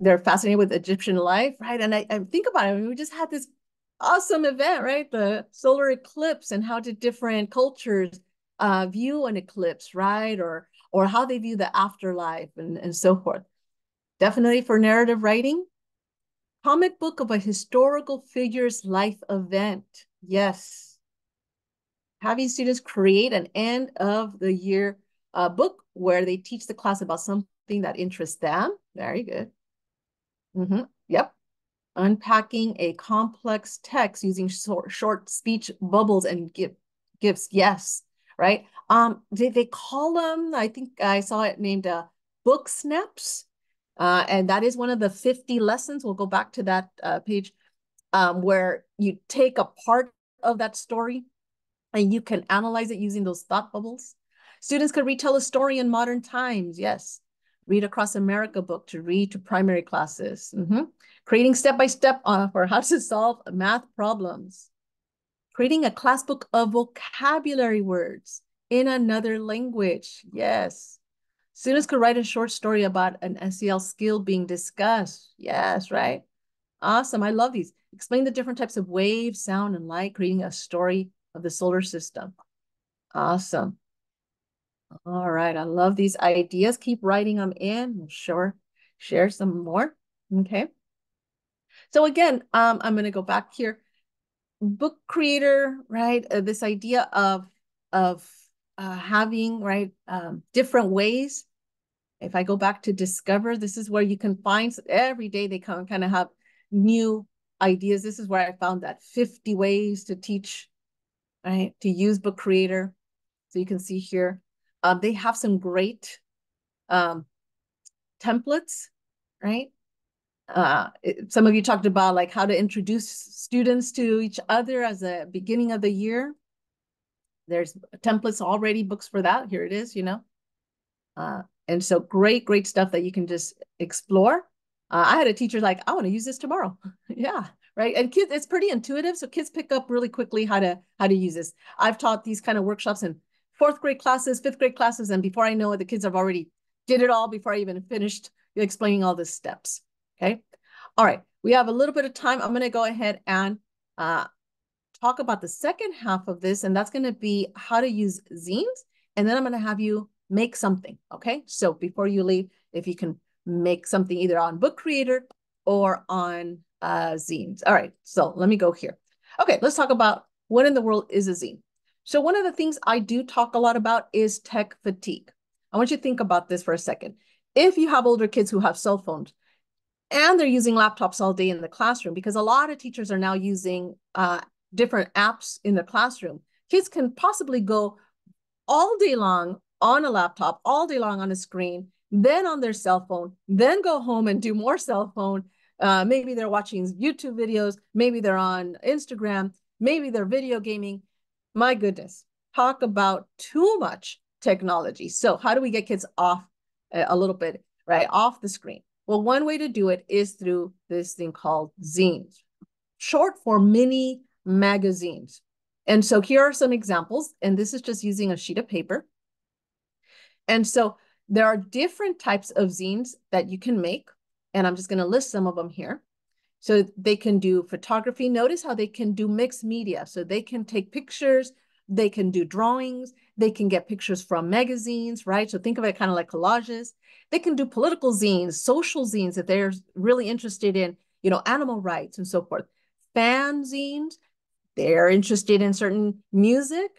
They're fascinated with Egyptian life, right? And I, I think about it, I mean, we just had this awesome event, right? The solar eclipse and how did different cultures uh, view an eclipse, right? Or or how they view the afterlife and, and so forth. Definitely for narrative writing, comic book of a historical figure's life event. Yes. Having students create an end of the year uh, book where they teach the class about something that interests them. Very good. Mm -hmm. Yep. Unpacking a complex text using short, short speech bubbles and give, gifts. Yes right? Um, they, they call them, I think I saw it named uh, book snaps. Uh, and that is one of the 50 lessons. We'll go back to that uh, page um, where you take a part of that story and you can analyze it using those thought bubbles. Students could retell a story in modern times, yes. Read Across America book to read to primary classes. Mm -hmm. Creating step-by-step -step, for how to solve math problems creating a class book of vocabulary words in another language. Yes. Students could write a short story about an SEL skill being discussed. Yes, right? Awesome. I love these. Explain the different types of waves, sound, and light, creating a story of the solar system. Awesome. All right. I love these ideas. Keep writing them in. Sure share some more. Okay. So again, um, I'm going to go back here book creator, right? Uh, this idea of of uh, having right um, different ways. If I go back to discover, this is where you can find every day they come kind of have new ideas. This is where I found that 50 ways to teach, right? To use book creator. So you can see here, um, they have some great um, templates, right? uh, it, some of you talked about like how to introduce students to each other as a beginning of the year. There's templates already, books for that. Here it is, you know. Uh, and so great, great stuff that you can just explore. Uh, I had a teacher like, I want to use this tomorrow. yeah, right. And kids, it's pretty intuitive, so kids pick up really quickly how to how to use this. I've taught these kind of workshops in fourth grade classes, fifth grade classes, and before I know it, the kids have already did it all before I even finished explaining all the steps. Okay. All right. We have a little bit of time. I'm going to go ahead and uh, talk about the second half of this, and that's going to be how to use zines. And then I'm going to have you make something. Okay. So before you leave, if you can make something either on Book Creator or on uh, zines. All right. So let me go here. Okay. Let's talk about what in the world is a zine. So one of the things I do talk a lot about is tech fatigue. I want you to think about this for a second. If you have older kids who have cell phones, and they're using laptops all day in the classroom because a lot of teachers are now using uh, different apps in the classroom. Kids can possibly go all day long on a laptop, all day long on a screen, then on their cell phone, then go home and do more cell phone. Uh, maybe they're watching YouTube videos, maybe they're on Instagram, maybe they're video gaming. My goodness, talk about too much technology. So how do we get kids off a little bit, right, off the screen? Well, one way to do it is through this thing called zines, short for mini magazines. And so here are some examples, and this is just using a sheet of paper. And so there are different types of zines that you can make, and I'm just going to list some of them here. So they can do photography. Notice how they can do mixed media. So they can take pictures, they can do drawings, they can get pictures from magazines, right? So think of it kind of like collages. They can do political zines, social zines that they're really interested in, you know, animal rights and so forth. Fan zines, they're interested in certain music,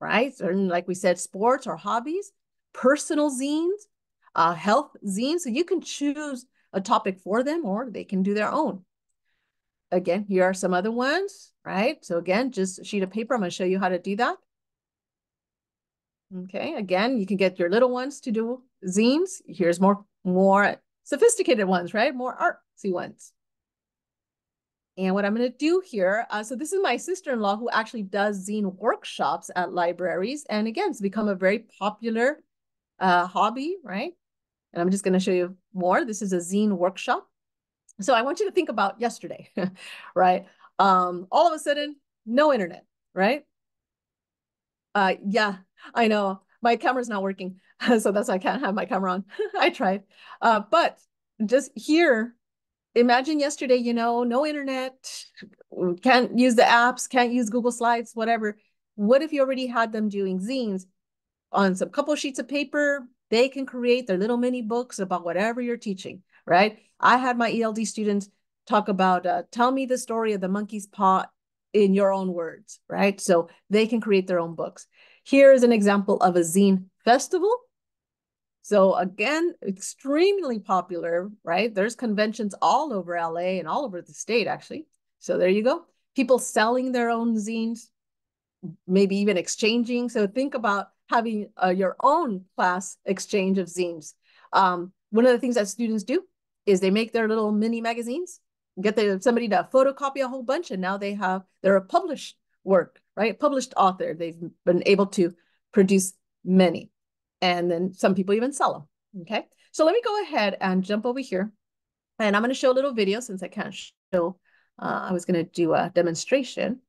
right? Certain, like we said, sports or hobbies. Personal zines, uh, health zines. So you can choose a topic for them or they can do their own. Again, here are some other ones, right? So again, just a sheet of paper. I'm going to show you how to do that. Okay, again, you can get your little ones to do zines. Here's more, more sophisticated ones, right? More artsy ones. And what I'm going to do here, uh, so this is my sister-in-law who actually does zine workshops at libraries. And again, it's become a very popular uh, hobby, right? And I'm just going to show you more. This is a zine workshop. So I want you to think about yesterday, right? Um, all of a sudden, no internet, right? Uh, yeah, I know my camera's not working, so that's why I can't have my camera on. I tried, uh, but just here, imagine yesterday, you know, no internet, can't use the apps, can't use Google Slides, whatever. What if you already had them doing zines on some couple sheets of paper? They can create their little mini books about whatever you're teaching, right? I had my ELD students talk about, uh, tell me the story of the monkey's paw in your own words, right? So they can create their own books. Here is an example of a zine festival. So again, extremely popular, right? There's conventions all over LA and all over the state, actually. So there you go. People selling their own zines, maybe even exchanging. So think about having uh, your own class exchange of zines. Um, one of the things that students do is they make their little mini magazines, get the, somebody to photocopy a whole bunch, and now they have, they're a published work, right? Published author. They've been able to produce many. And then some people even sell them, okay? So let me go ahead and jump over here. And I'm going to show a little video since I can't show, uh, I was going to do a demonstration,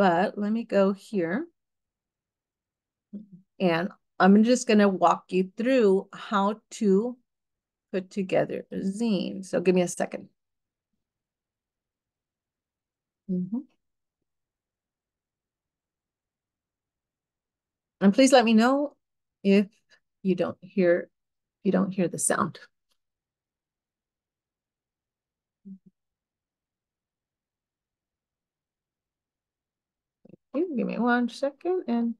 but let me go here. And I'm just going to walk you through how to put together a zine. So give me a second. Mm -hmm. And please let me know if you don't hear you don't hear the sound. Give me one second and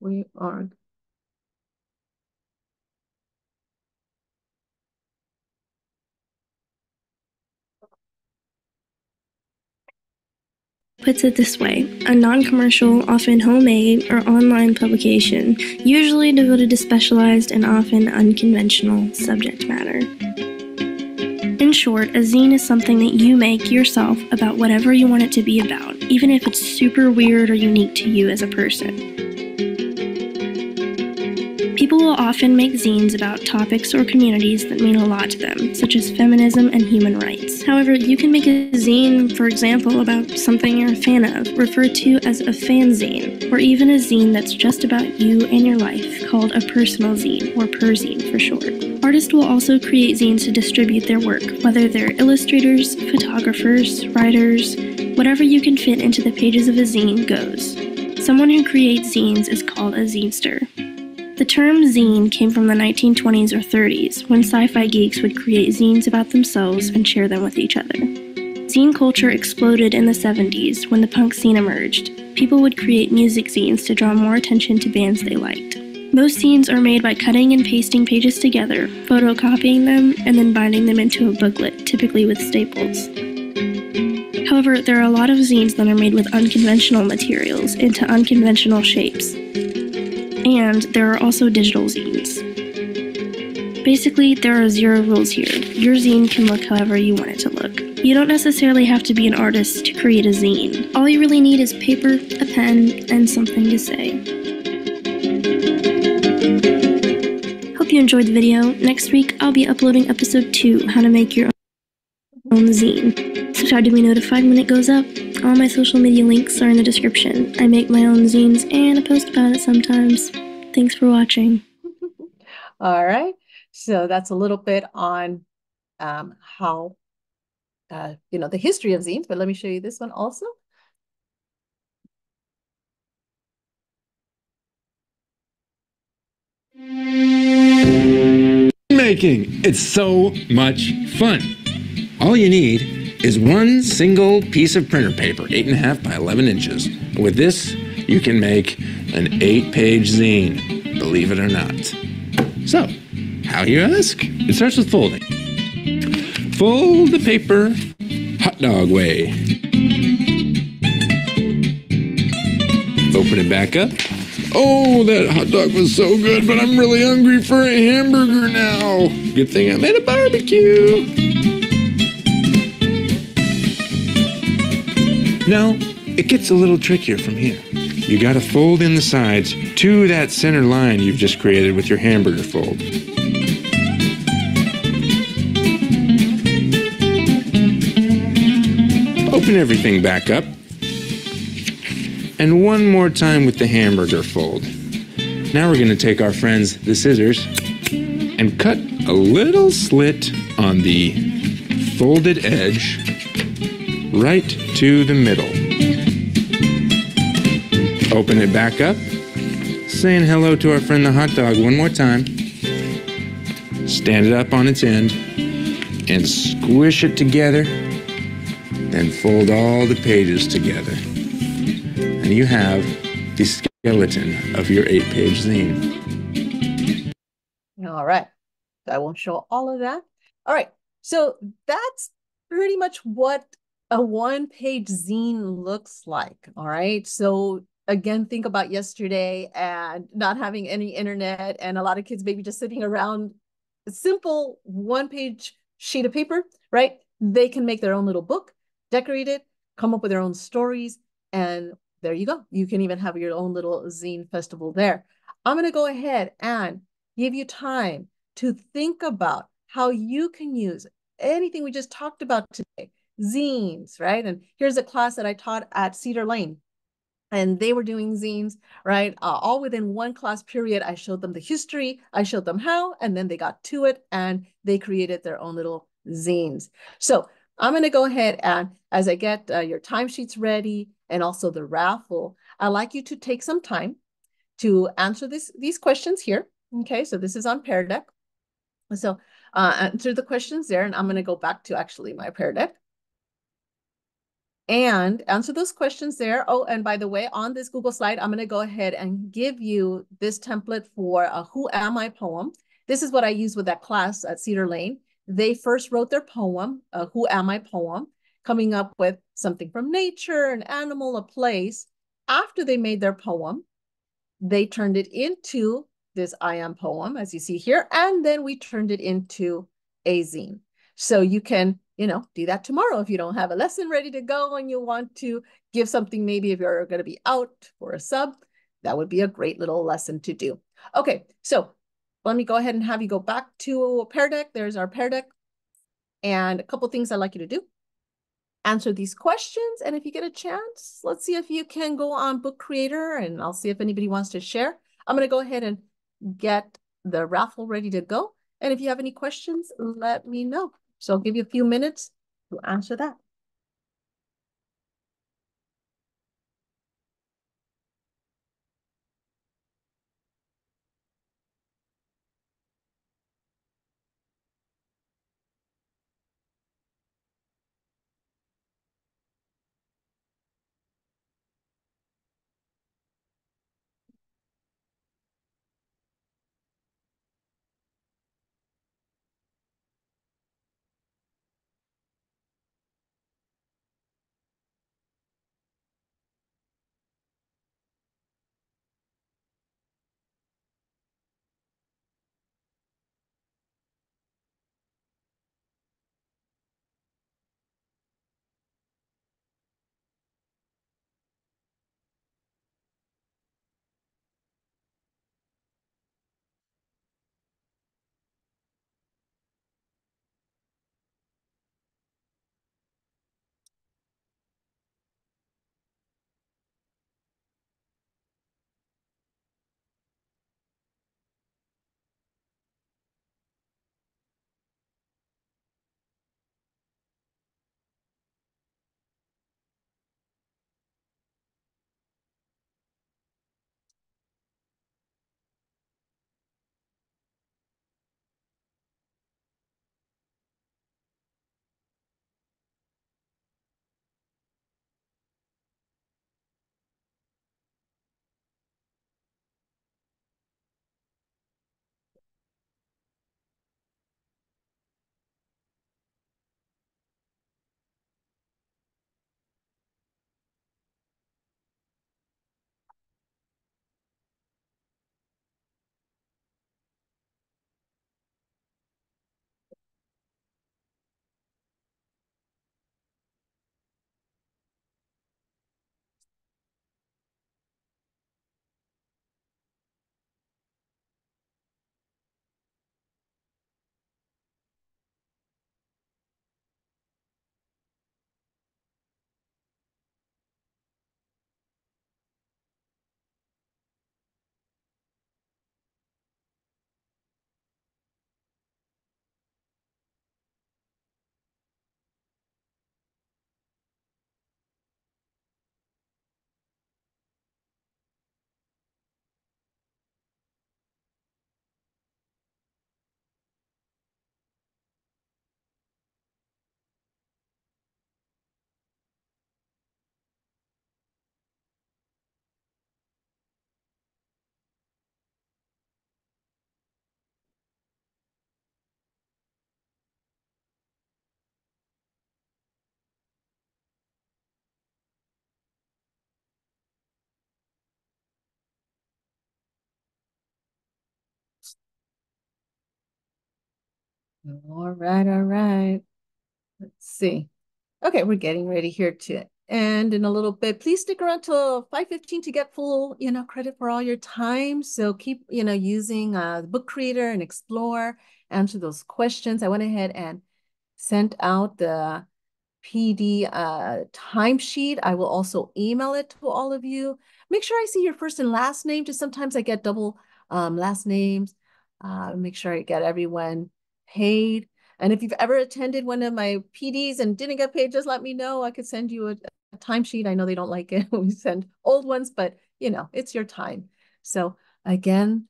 we are puts it this way a non commercial, often homemade, or online publication, usually devoted to specialized and often unconventional subject matter. In short, a zine is something that you make yourself about whatever you want it to be about, even if it's super weird or unique to you as a person. People will often make zines about topics or communities that mean a lot to them, such as feminism and human rights. However, you can make a zine, for example, about something you're a fan of, referred to as a fanzine, or even a zine that's just about you and your life, called a personal zine, or perzine for short. Artists will also create zines to distribute their work, whether they're illustrators, photographers, writers, whatever you can fit into the pages of a zine goes. Someone who creates zines is called a zinester. The term zine came from the 1920s or 30s, when sci fi geeks would create zines about themselves and share them with each other. Zine culture exploded in the 70s when the punk scene emerged. People would create music zines to draw more attention to bands they liked. Most zines are made by cutting and pasting pages together, photocopying them, and then binding them into a booklet, typically with staples. However, there are a lot of zines that are made with unconventional materials into unconventional shapes. And there are also digital zines. Basically, there are zero rules here. Your zine can look however you want it to look. You don't necessarily have to be an artist to create a zine. All you really need is paper, a pen, and something to say. Hope you enjoyed the video. Next week, I'll be uploading episode 2, How to Make Your Own Zine. Subscribe to be notified when it goes up. All my social media links are in the description. I make my own zines and I post about it sometimes. Thanks for watching. All right. So that's a little bit on um, how, uh, you know, the history of zines, but let me show you this one also. Making. It's so much fun. All you need is one single piece of printer paper, 8.5 by 11 inches. With this, you can make an eight page zine, believe it or not. So, how you ask? It starts with folding. fold the paper hot dog way. Open it back up. Oh, that hot dog was so good, but I'm really hungry for a hamburger now. Good thing I made a barbecue. Now, it gets a little trickier from here. You gotta fold in the sides to that center line you've just created with your hamburger fold. Open everything back up. And one more time with the hamburger fold. Now we're gonna take our friends, the scissors, and cut a little slit on the folded edge right to the middle. Open it back up, saying hello to our friend the hot dog one more time. Stand it up on its end and squish it together. Then fold all the pages together. And you have the skeleton of your eight page zine. All right. I won't show all of that. All right. So that's pretty much what a one page zine looks like. All right. So again, think about yesterday and not having any internet and a lot of kids maybe just sitting around a simple one page sheet of paper, right? They can make their own little book, decorate it, come up with their own stories, and there you go. You can even have your own little zine festival there. I'm going to go ahead and give you time to think about how you can use anything we just talked about today, zines, right? And here's a class that I taught at Cedarlane. And they were doing zines, right? Uh, all within one class period. I showed them the history, I showed them how, and then they got to it and they created their own little zines. So I'm going to go ahead and as I get uh, your timesheets ready and also the raffle, I'd like you to take some time to answer this, these questions here. Okay, so this is on Pear Deck. So uh, answer the questions there, and I'm going to go back to actually my Pear Deck and answer those questions there. Oh, and by the way, on this Google slide, I'm going to go ahead and give you this template for a Who Am I poem. This is what I used with that class at Cedarlane. They first wrote their poem, a Who Am I poem, coming up with something from nature, an animal, a place. After they made their poem, they turned it into this I am poem, as you see here, and then we turned it into a zine. So you can, you know, do that tomorrow if you don't have a lesson ready to go and you want to give something, maybe if you're going to be out for a sub, that would be a great little lesson to do. Okay, so let me go ahead and have you go back to Pear Deck. There's our Pear Deck. And a couple things I'd like you to do. Answer these questions. And if you get a chance, let's see if you can go on Book Creator and I'll see if anybody wants to share. I'm going to go ahead and get the raffle ready to go. And if you have any questions, let me know. So I'll give you a few minutes to answer that. All right, all right. Let's see. Okay, we're getting ready here to end in a little bit. Please stick around till 5.15 to get full, you know, credit for all your time. So keep, you know, using uh, Book Creator and Explore, answer those questions. I went ahead and sent out the PD uh, timesheet. I will also email it to all of you. Make sure I see your first and last name, just sometimes I get double um, last names. Uh, make sure I get everyone paid. And if you've ever attended one of my PDs and didn't get paid, just let me know. I could send you a, a timesheet. I know they don't like it when we send old ones, but you know, it's your time. So again,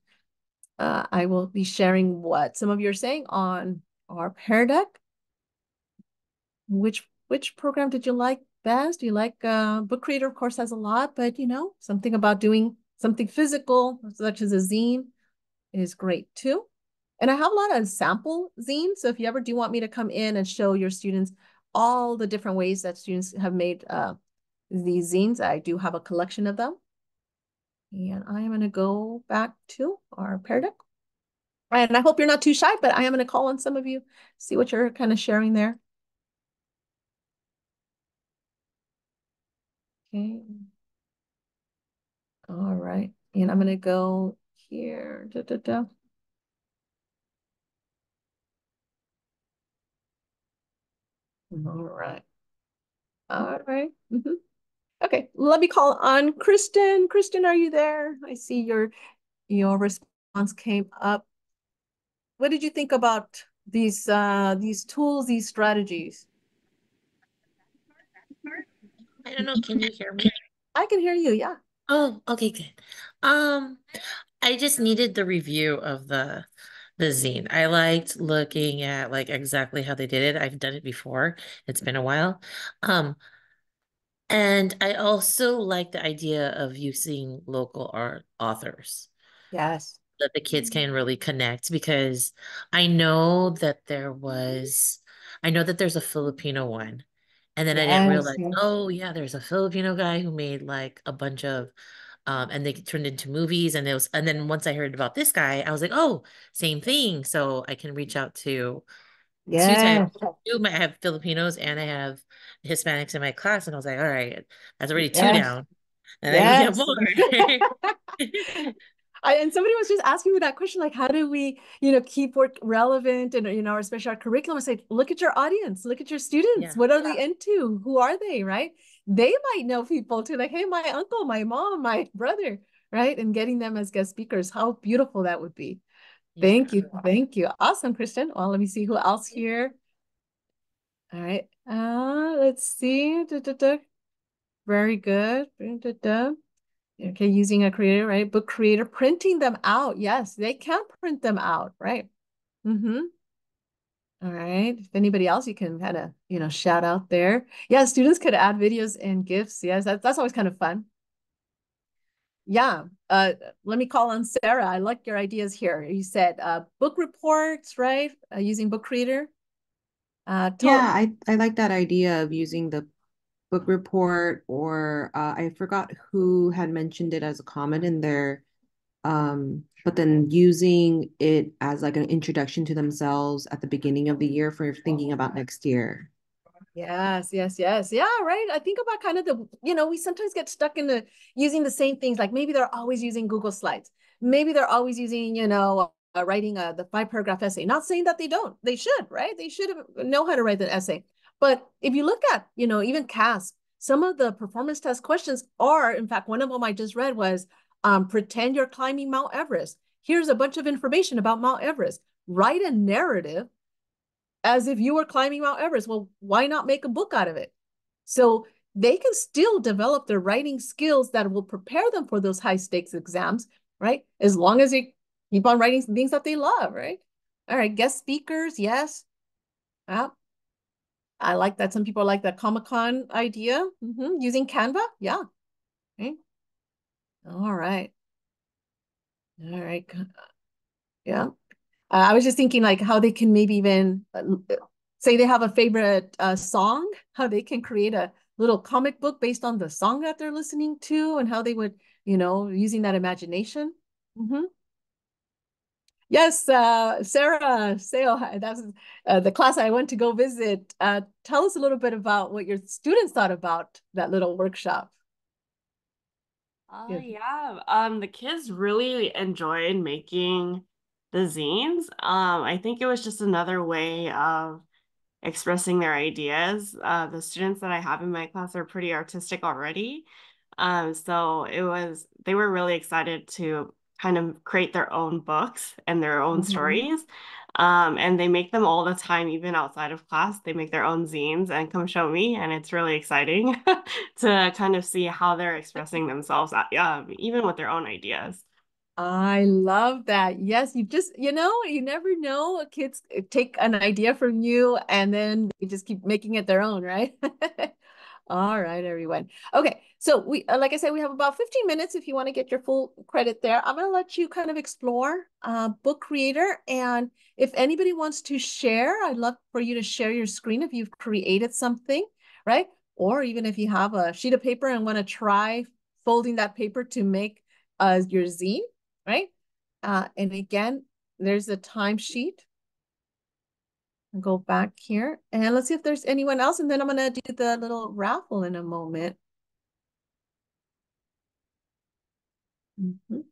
uh, I will be sharing what some of you are saying on our Pear Deck. Which which program did you like best? Do you like uh, Book Creator? Of course, has a lot, but you know, something about doing something physical, such as a zine, is great too. And I have a lot of sample zines. So if you ever do want me to come in and show your students all the different ways that students have made uh, these zines, I do have a collection of them. And I am going to go back to our Pear Deck. And I hope you're not too shy, but I am going to call on some of you, see what you're kind of sharing there. Okay. All right. And I'm going to go here. Da, da, da. All right. All right. Mm -hmm. Okay, let me call on Kristen. Kristen, are you there? I see your your response came up. What did you think about these uh these tools, these strategies? I don't know, can you hear me? I can hear you, yeah. Oh, okay, good. Um, I just needed the review of the the zine. I liked looking at like exactly how they did it. I've done it before. It's been a while. Um, and I also like the idea of using local art authors. Yes. That the kids can really connect because I know that there was I know that there's a Filipino one. And then I didn't realize, oh yeah, there's a Filipino guy who made like a bunch of um and they turned into movies and it was and then once I heard about this guy, I was like, oh, same thing. So I can reach out to Yeah. Two, I have Filipinos and I have Hispanics in my class, and I was like, all right, that's already two Yes. down, and I can get Yes. more. I, and somebody was just asking me that question, like, how do we, you know, keep work relevant and, you know, especially our curriculum? I say, look at your audience, look at your students. Yeah. What are they into? Who are they, right? They might know people too, like, hey, my uncle, my mom, my brother, right? And getting them as guest speakers, how beautiful that would be. Thank Yeah. you. Thank you. Awesome, Kristen. Well, let me see who else here. All right. Uh, let's see. Da, da, da. Very good. Da, da, da. Okay, using a creator, right? Book creator, printing them out. Yes, they can print them out, right? Mm-hmm. All right. If anybody else, you can kind of, you know, shout out there. Yeah, students could add videos and GIFs. Yes, that's always kind of fun. Yeah. Uh, let me call on Sarah. I like your ideas here. You said uh, book reports, right? Uh, using book Reader. Uh, Yeah, I, I like that idea of using the book report or uh, I forgot who had mentioned it as a comment in there. Um, but then using it as like an introduction to themselves at the beginning of the year for thinking about next year. Yes, yes, yes. Yeah, right. I think about kind of the, you know, we sometimes get stuck in the using the same things. Like maybe they're always using Google Slides. Maybe they're always using, you know, uh, writing a, the five paragraph essay. Not saying that they don't. They should, right? They should know how to write the essay. But if you look at, you know, even CAASPP, some of the performance test questions are, in fact, one of them I just read was um, pretend you're climbing Mount Everest. Here's a bunch of information about Mount Everest. Write a narrative as if you were climbing Mount Everest. Well, why not make a book out of it? So they can still develop their writing skills that will prepare them for those high stakes exams, right? As long as they keep on writing things that they love, right? All right, guest speakers, yes. Yeah. I like that. Some people like that Comic Con idea. Mm -hmm. Using Canva, yeah. Okay. All right. All right. Yeah. Uh, I was just thinking like how they can maybe even uh, say they have a favorite uh, song, how they can create a little comic book based on the song that they're listening to and how they would, you know, using that imagination. Mm -hmm. Yes, uh, Sarah Sale, that's uh, the class I went to go visit. Uh, tell us a little bit about what your students thought about that little workshop. Uh, Yeah. um, the kids really enjoyed making the zines. Um, I think it was just another way of expressing their ideas. Uh, the students that I have in my class are pretty artistic already. Um, so it was, they were really excited to kind of create their own books and their own Mhm. stories. Um, and they make them all the time, even outside of class. They make their own zines and come show me, and it's really exciting to kind of see how they're expressing themselves, uh, um, even with their own ideas. I love that. Yes, you just, you know, you never know. Kids uh, take an idea from you and then they just keep making it their own, right? All right, everyone. Okay, so we, uh, like I said, we have about 15 minutes if you want to get your full credit there. I'm going to let you kind of explore uh, Book Creator. And if anybody wants to share, I'd love for you to share your screen if you've created something, right? Or even if you have a sheet of paper and want to try folding that paper to make uh, your zine, right? Uh, and again, there's a timesheet. Go back here and let's see if there's anyone else. And then I'm gonna do the little raffle in a moment. Mhm.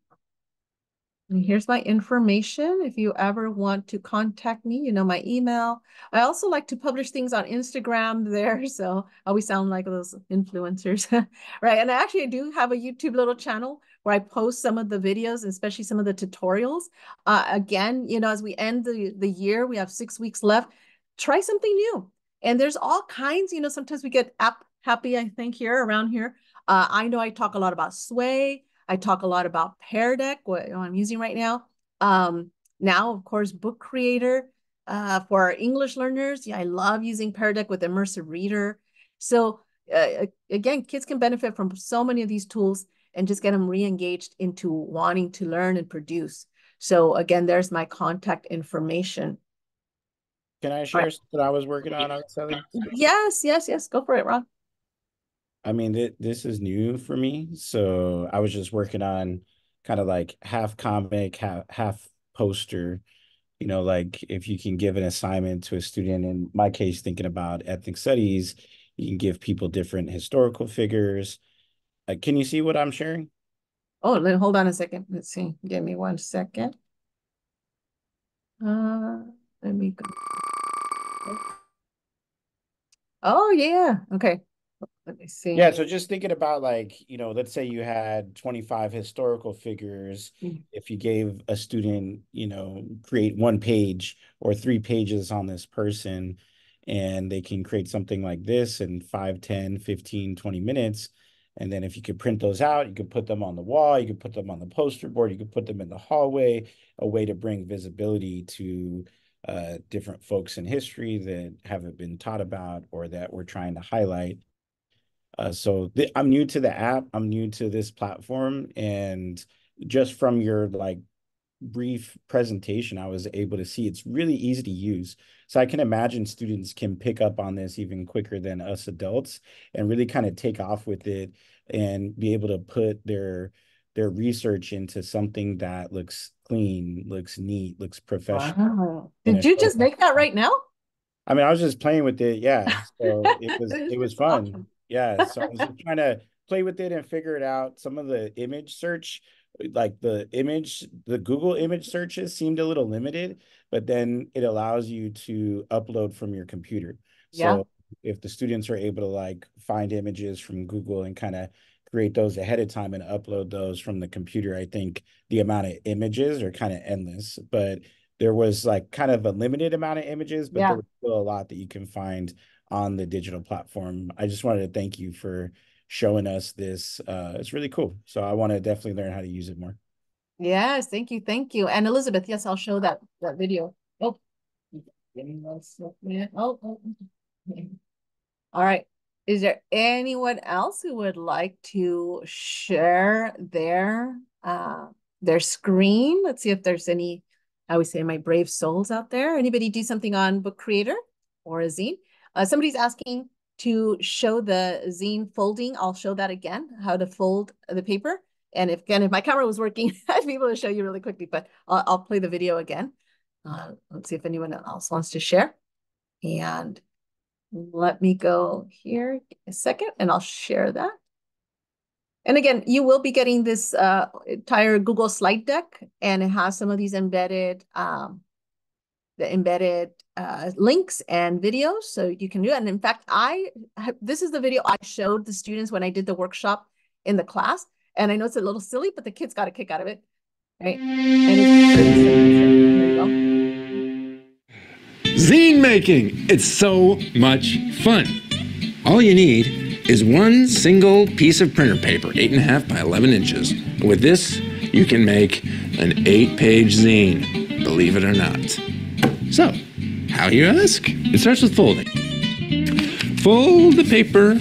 And here's my information. If you ever want to contact me, you know my email. I also like to publish things on Instagram there, so I always sound like those influencers, right? And I actually do have a YouTube little channel where I post some of the videos, especially some of the tutorials. Uh, again, you know, as we end the, the year, we have six weeks left. Try something new. And there's all kinds, you know, sometimes we get app happy, I think, here around here. Uh, I know I talk a lot about Sway. I talk a lot about Pear Deck, what I'm using right now. Um, now, of course, Book Creator uh, for our English learners. Yeah, I love using Pear Deck with Immersive Reader. So uh, again, kids can benefit from so many of these tools and just get them re-engaged into wanting to learn and produce. So again, there's my contact information. Can I share something I was working on, Araceli? Yes, yes, yes. Go for it, Ron. I mean, th this is new for me. So I was just working on kind of like half comic, half, half poster. You know, like if you can give an assignment to a student, in my case, thinking about ethnic studies, you can give people different historical figures. Uh, can you see what I'm sharing? Oh, then hold on a second. Let's see. Give me one second. Uh, let me go. Oh, yeah. Okay. Let me see. Yeah, so just thinking about like, you know, let's say you had 25 historical figures. Mm. If you gave a student, you know, create one page or three pages on this person, and they can create something like this in 5, 10, 15, 20 minutes. And then if you could print those out, you could put them on the wall, you could put them on the poster board, you could put them in the hallway, a way to bring visibility to uh, different folks in history that haven't been taught about or that we're trying to highlight. Uh, so I'm new to the app. I'm new to this platform, and just from your like brief presentation, I was able to see it's really easy to use. So I can imagine students can pick up on this even quicker than us adults, and really kind of take off with it and be able to put their their research into something that looks clean, looks neat, looks professional. Wow. Did you just make that right now? I mean, I was just playing with it, yeah. So it was it was fun. awesome. Yeah, so I was trying to play with it and figure it out. Some of the image search, like the image, the Google image searches seemed a little limited, but then it allows you to upload from your computer. Yeah. So if the students are able to like find images from Google and kind of create those ahead of time and upload those from the computer, I think the amount of images are kind of endless. But there was like kind of a limited amount of images, but Yeah. there was still a lot that you can find on the digital platform. I just wanted to thank you for showing us this. Uh, it's really cool. So I want to definitely learn how to use it more. Yes, thank you, thank you. And Elizabeth, yes, I'll show that that video. Oh. Oh. All right. Is there anyone else who would like to share their uh their screen? Let's see if there's any, I always say my brave souls out there. Anybody do something on Book Creator or a zine? Uh, somebody's asking to show the zine folding. I'll show that again, how to fold the paper. And if again, if my camera was working, I'd be able to show you really quickly, but I'll, I'll play the video again. Uh, let's see if anyone else wants to share. And let me go here a second and I'll share that. And again, you will be getting this uh, entire Google slide deck and it has some of these embedded, um, the embedded uh, links and videos. So you can do it. And in fact, I this is the video I showed the students when I did the workshop in the class. And I know it's a little silly, but the kids got a kick out of it. Right. And. Zine making. It's so much fun. All you need is one single piece of printer paper, 8.5 by 11 inches. With this, you can make an eight page zine, believe it or not. So, how you ask? It starts with folding. Fold the paper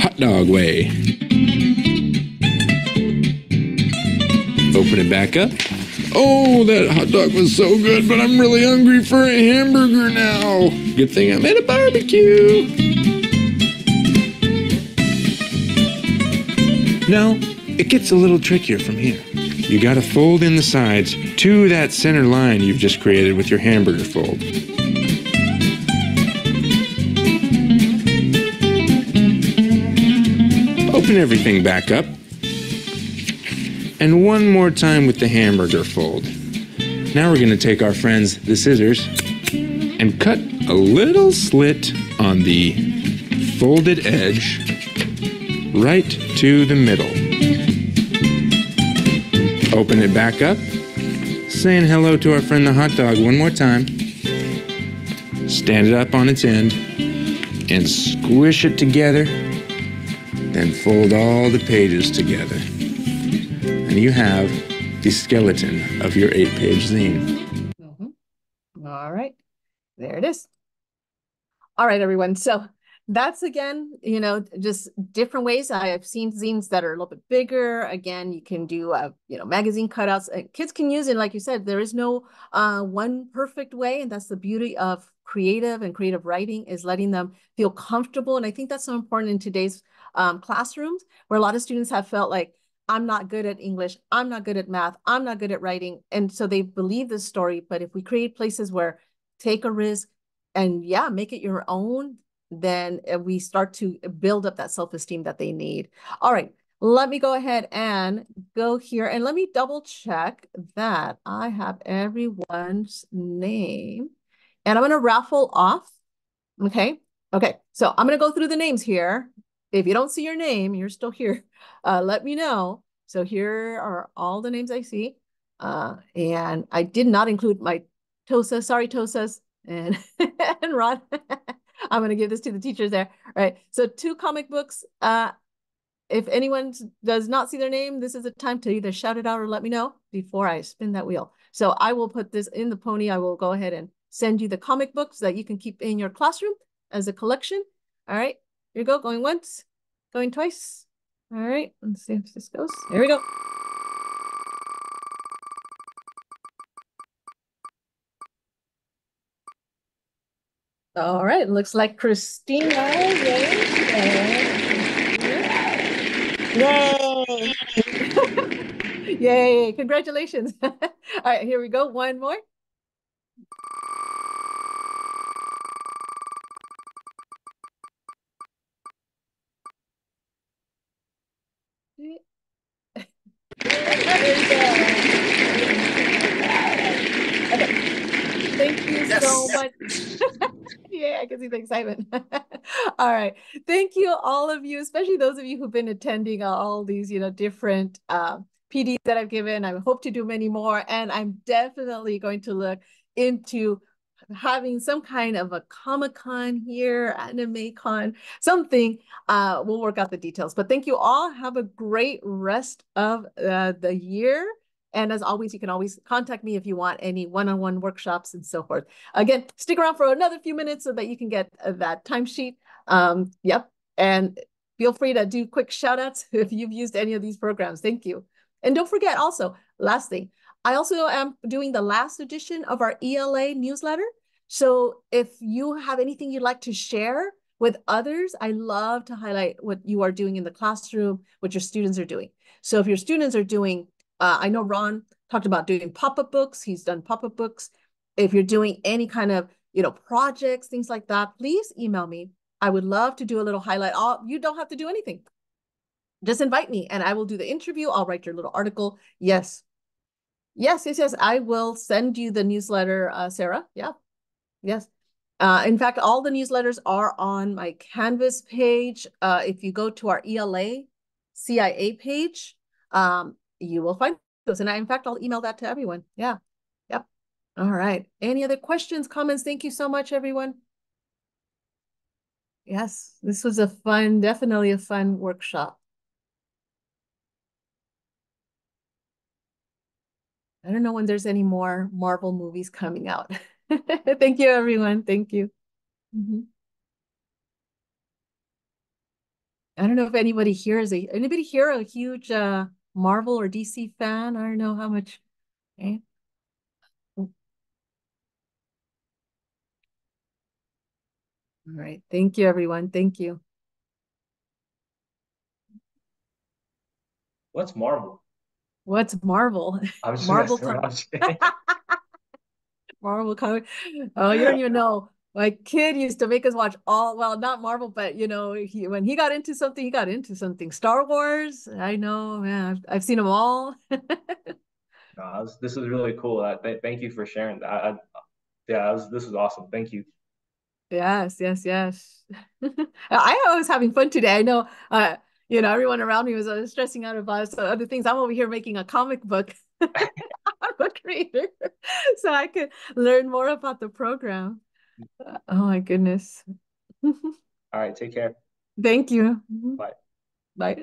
hot dog way. Open it back up. Oh, that hot dog was so good, but I'm really hungry for a hamburger now. Good thing I made a barbecue. Now, it gets a little trickier from here. You gotta fold in the sides to that center line you've just created with your hamburger fold. Open everything back up. And one more time with the hamburger fold. Now we're gonna take our friends, the scissors, and cut a little slit on the folded edge right to the middle. Open it back up, saying hello to our friend the hot dog one more time. Stand it up on its end and squish it together. Then fold all the pages together. And you have the skeleton of your eight page zine. Mm -hmm. All right, there it is. All right, everyone. So that's again, you know, just different ways. I have seen zines that are a little bit bigger. Again, you can do, uh, you know, magazine cutouts. Kids can use it, like you said. There is no uh, one perfect way, and that's the beauty of creative and creative writing is letting them feel comfortable. And I think that's so important in today's um, classrooms, where a lot of students have felt like I'm not good at English, I'm not good at math, I'm not good at writing, and so they believe this story. But if we create places where take a risk and yeah, make it your own then uh, we start to build up that self-esteem that they need. All right, let me go ahead and go here and let me double check that I have everyone's name. And I'm going to raffle off. Okay. Okay. So I'm going to go through the names here. If you don't see your name, you're still here. Uh, let me know. So here are all the names I see. Uh, and I did not include my TOSA. Sorry, TOSAs and, and Rod. I'm going to give this to the teachers there. All right. So two comic books. Uh, if anyone does not see their name, this is a time to either shout it out or let me know before I spin that wheel. So I will put this in the pony. I will go ahead and send you the comic books that you can keep in your classroom as a collection. All right. Here you go. Going once, going twice. All right. Let's see if this goes. Here we go. All right, looks like Christina. Yay! Yay! Yay! Congratulations! All right, here we go. One more. Okay. Thank you yes. so much. yeah, I can see the excitement. all right. Thank you, all of you, especially those of you who've been attending all these, you know, different uh, PDs that I've given. I hope to do many more. And I'm definitely going to look into having some kind of a Comic Con here, Anime Con, something. Uh, we'll work out the details. But thank you all. Have a great rest of uh, the year. And as always, you can always contact me if you want any one-on-one workshops and so forth. Again, stick around for another few minutes so that you can get uh, that timesheet. Um, yep. And feel free to do quick shout outs if you've used any of these programs. Thank you. And don't forget also, last thing, I also am doing the last edition of our ELA newsletter. So if you have anything you'd like to share With others, I love to highlight what you are doing in the classroom, what your students are doing. So if your students are doing, uh, I know Ron talked about doing pop-up books. He's done pop-up books. If you're doing any kind of, you know, projects, things like that, please email me. I would love to do a little highlight. All you don't have to do anything. Just invite me and I will do the interview. I'll write your little article. Yes. Yes, yes, yes. I will send you the newsletter, uh, Sarah. Yeah. Yes. Uh, in fact, all the newsletters are on my Canvas page. Uh, if you go to our ELA CIA page, um, you will find those. And I, in fact, I'll email that to everyone. Yeah. Yep. All right. Any other questions, comments? Thank you so much, everyone. Yes, this was a fun, definitely a fun workshop. I don't know when there's any more Marvel movies coming out. Thank you, everyone. Thank you. Mhm. I don't know if anybody here is a anybody here a huge uh Marvel or DC fan? I don't know how much. Okay. Mm. All right. Thank you, everyone. Thank you. What's Marvel? What's Marvel? I'm Marvel messing around. comic. Marvel comic. Oh, you don't even know. My kid used to make us watch all, well, not Marvel, but you know, he when he got into something, he got into something. Star Wars, I know, man, I've, I've seen them all. No, this, is really cool. I, th thank you for sharing that. I, I, yeah, was, this is awesome. Thank you. Yes, yes, yes. I was having fun today. I know, uh, you know, everyone around me was uh, stressing out about some other things. I'm over here making a comic book. I'm a creator, so I could learn more about the program. Oh my goodness. All right, take care. Thank you. Bye. Bye.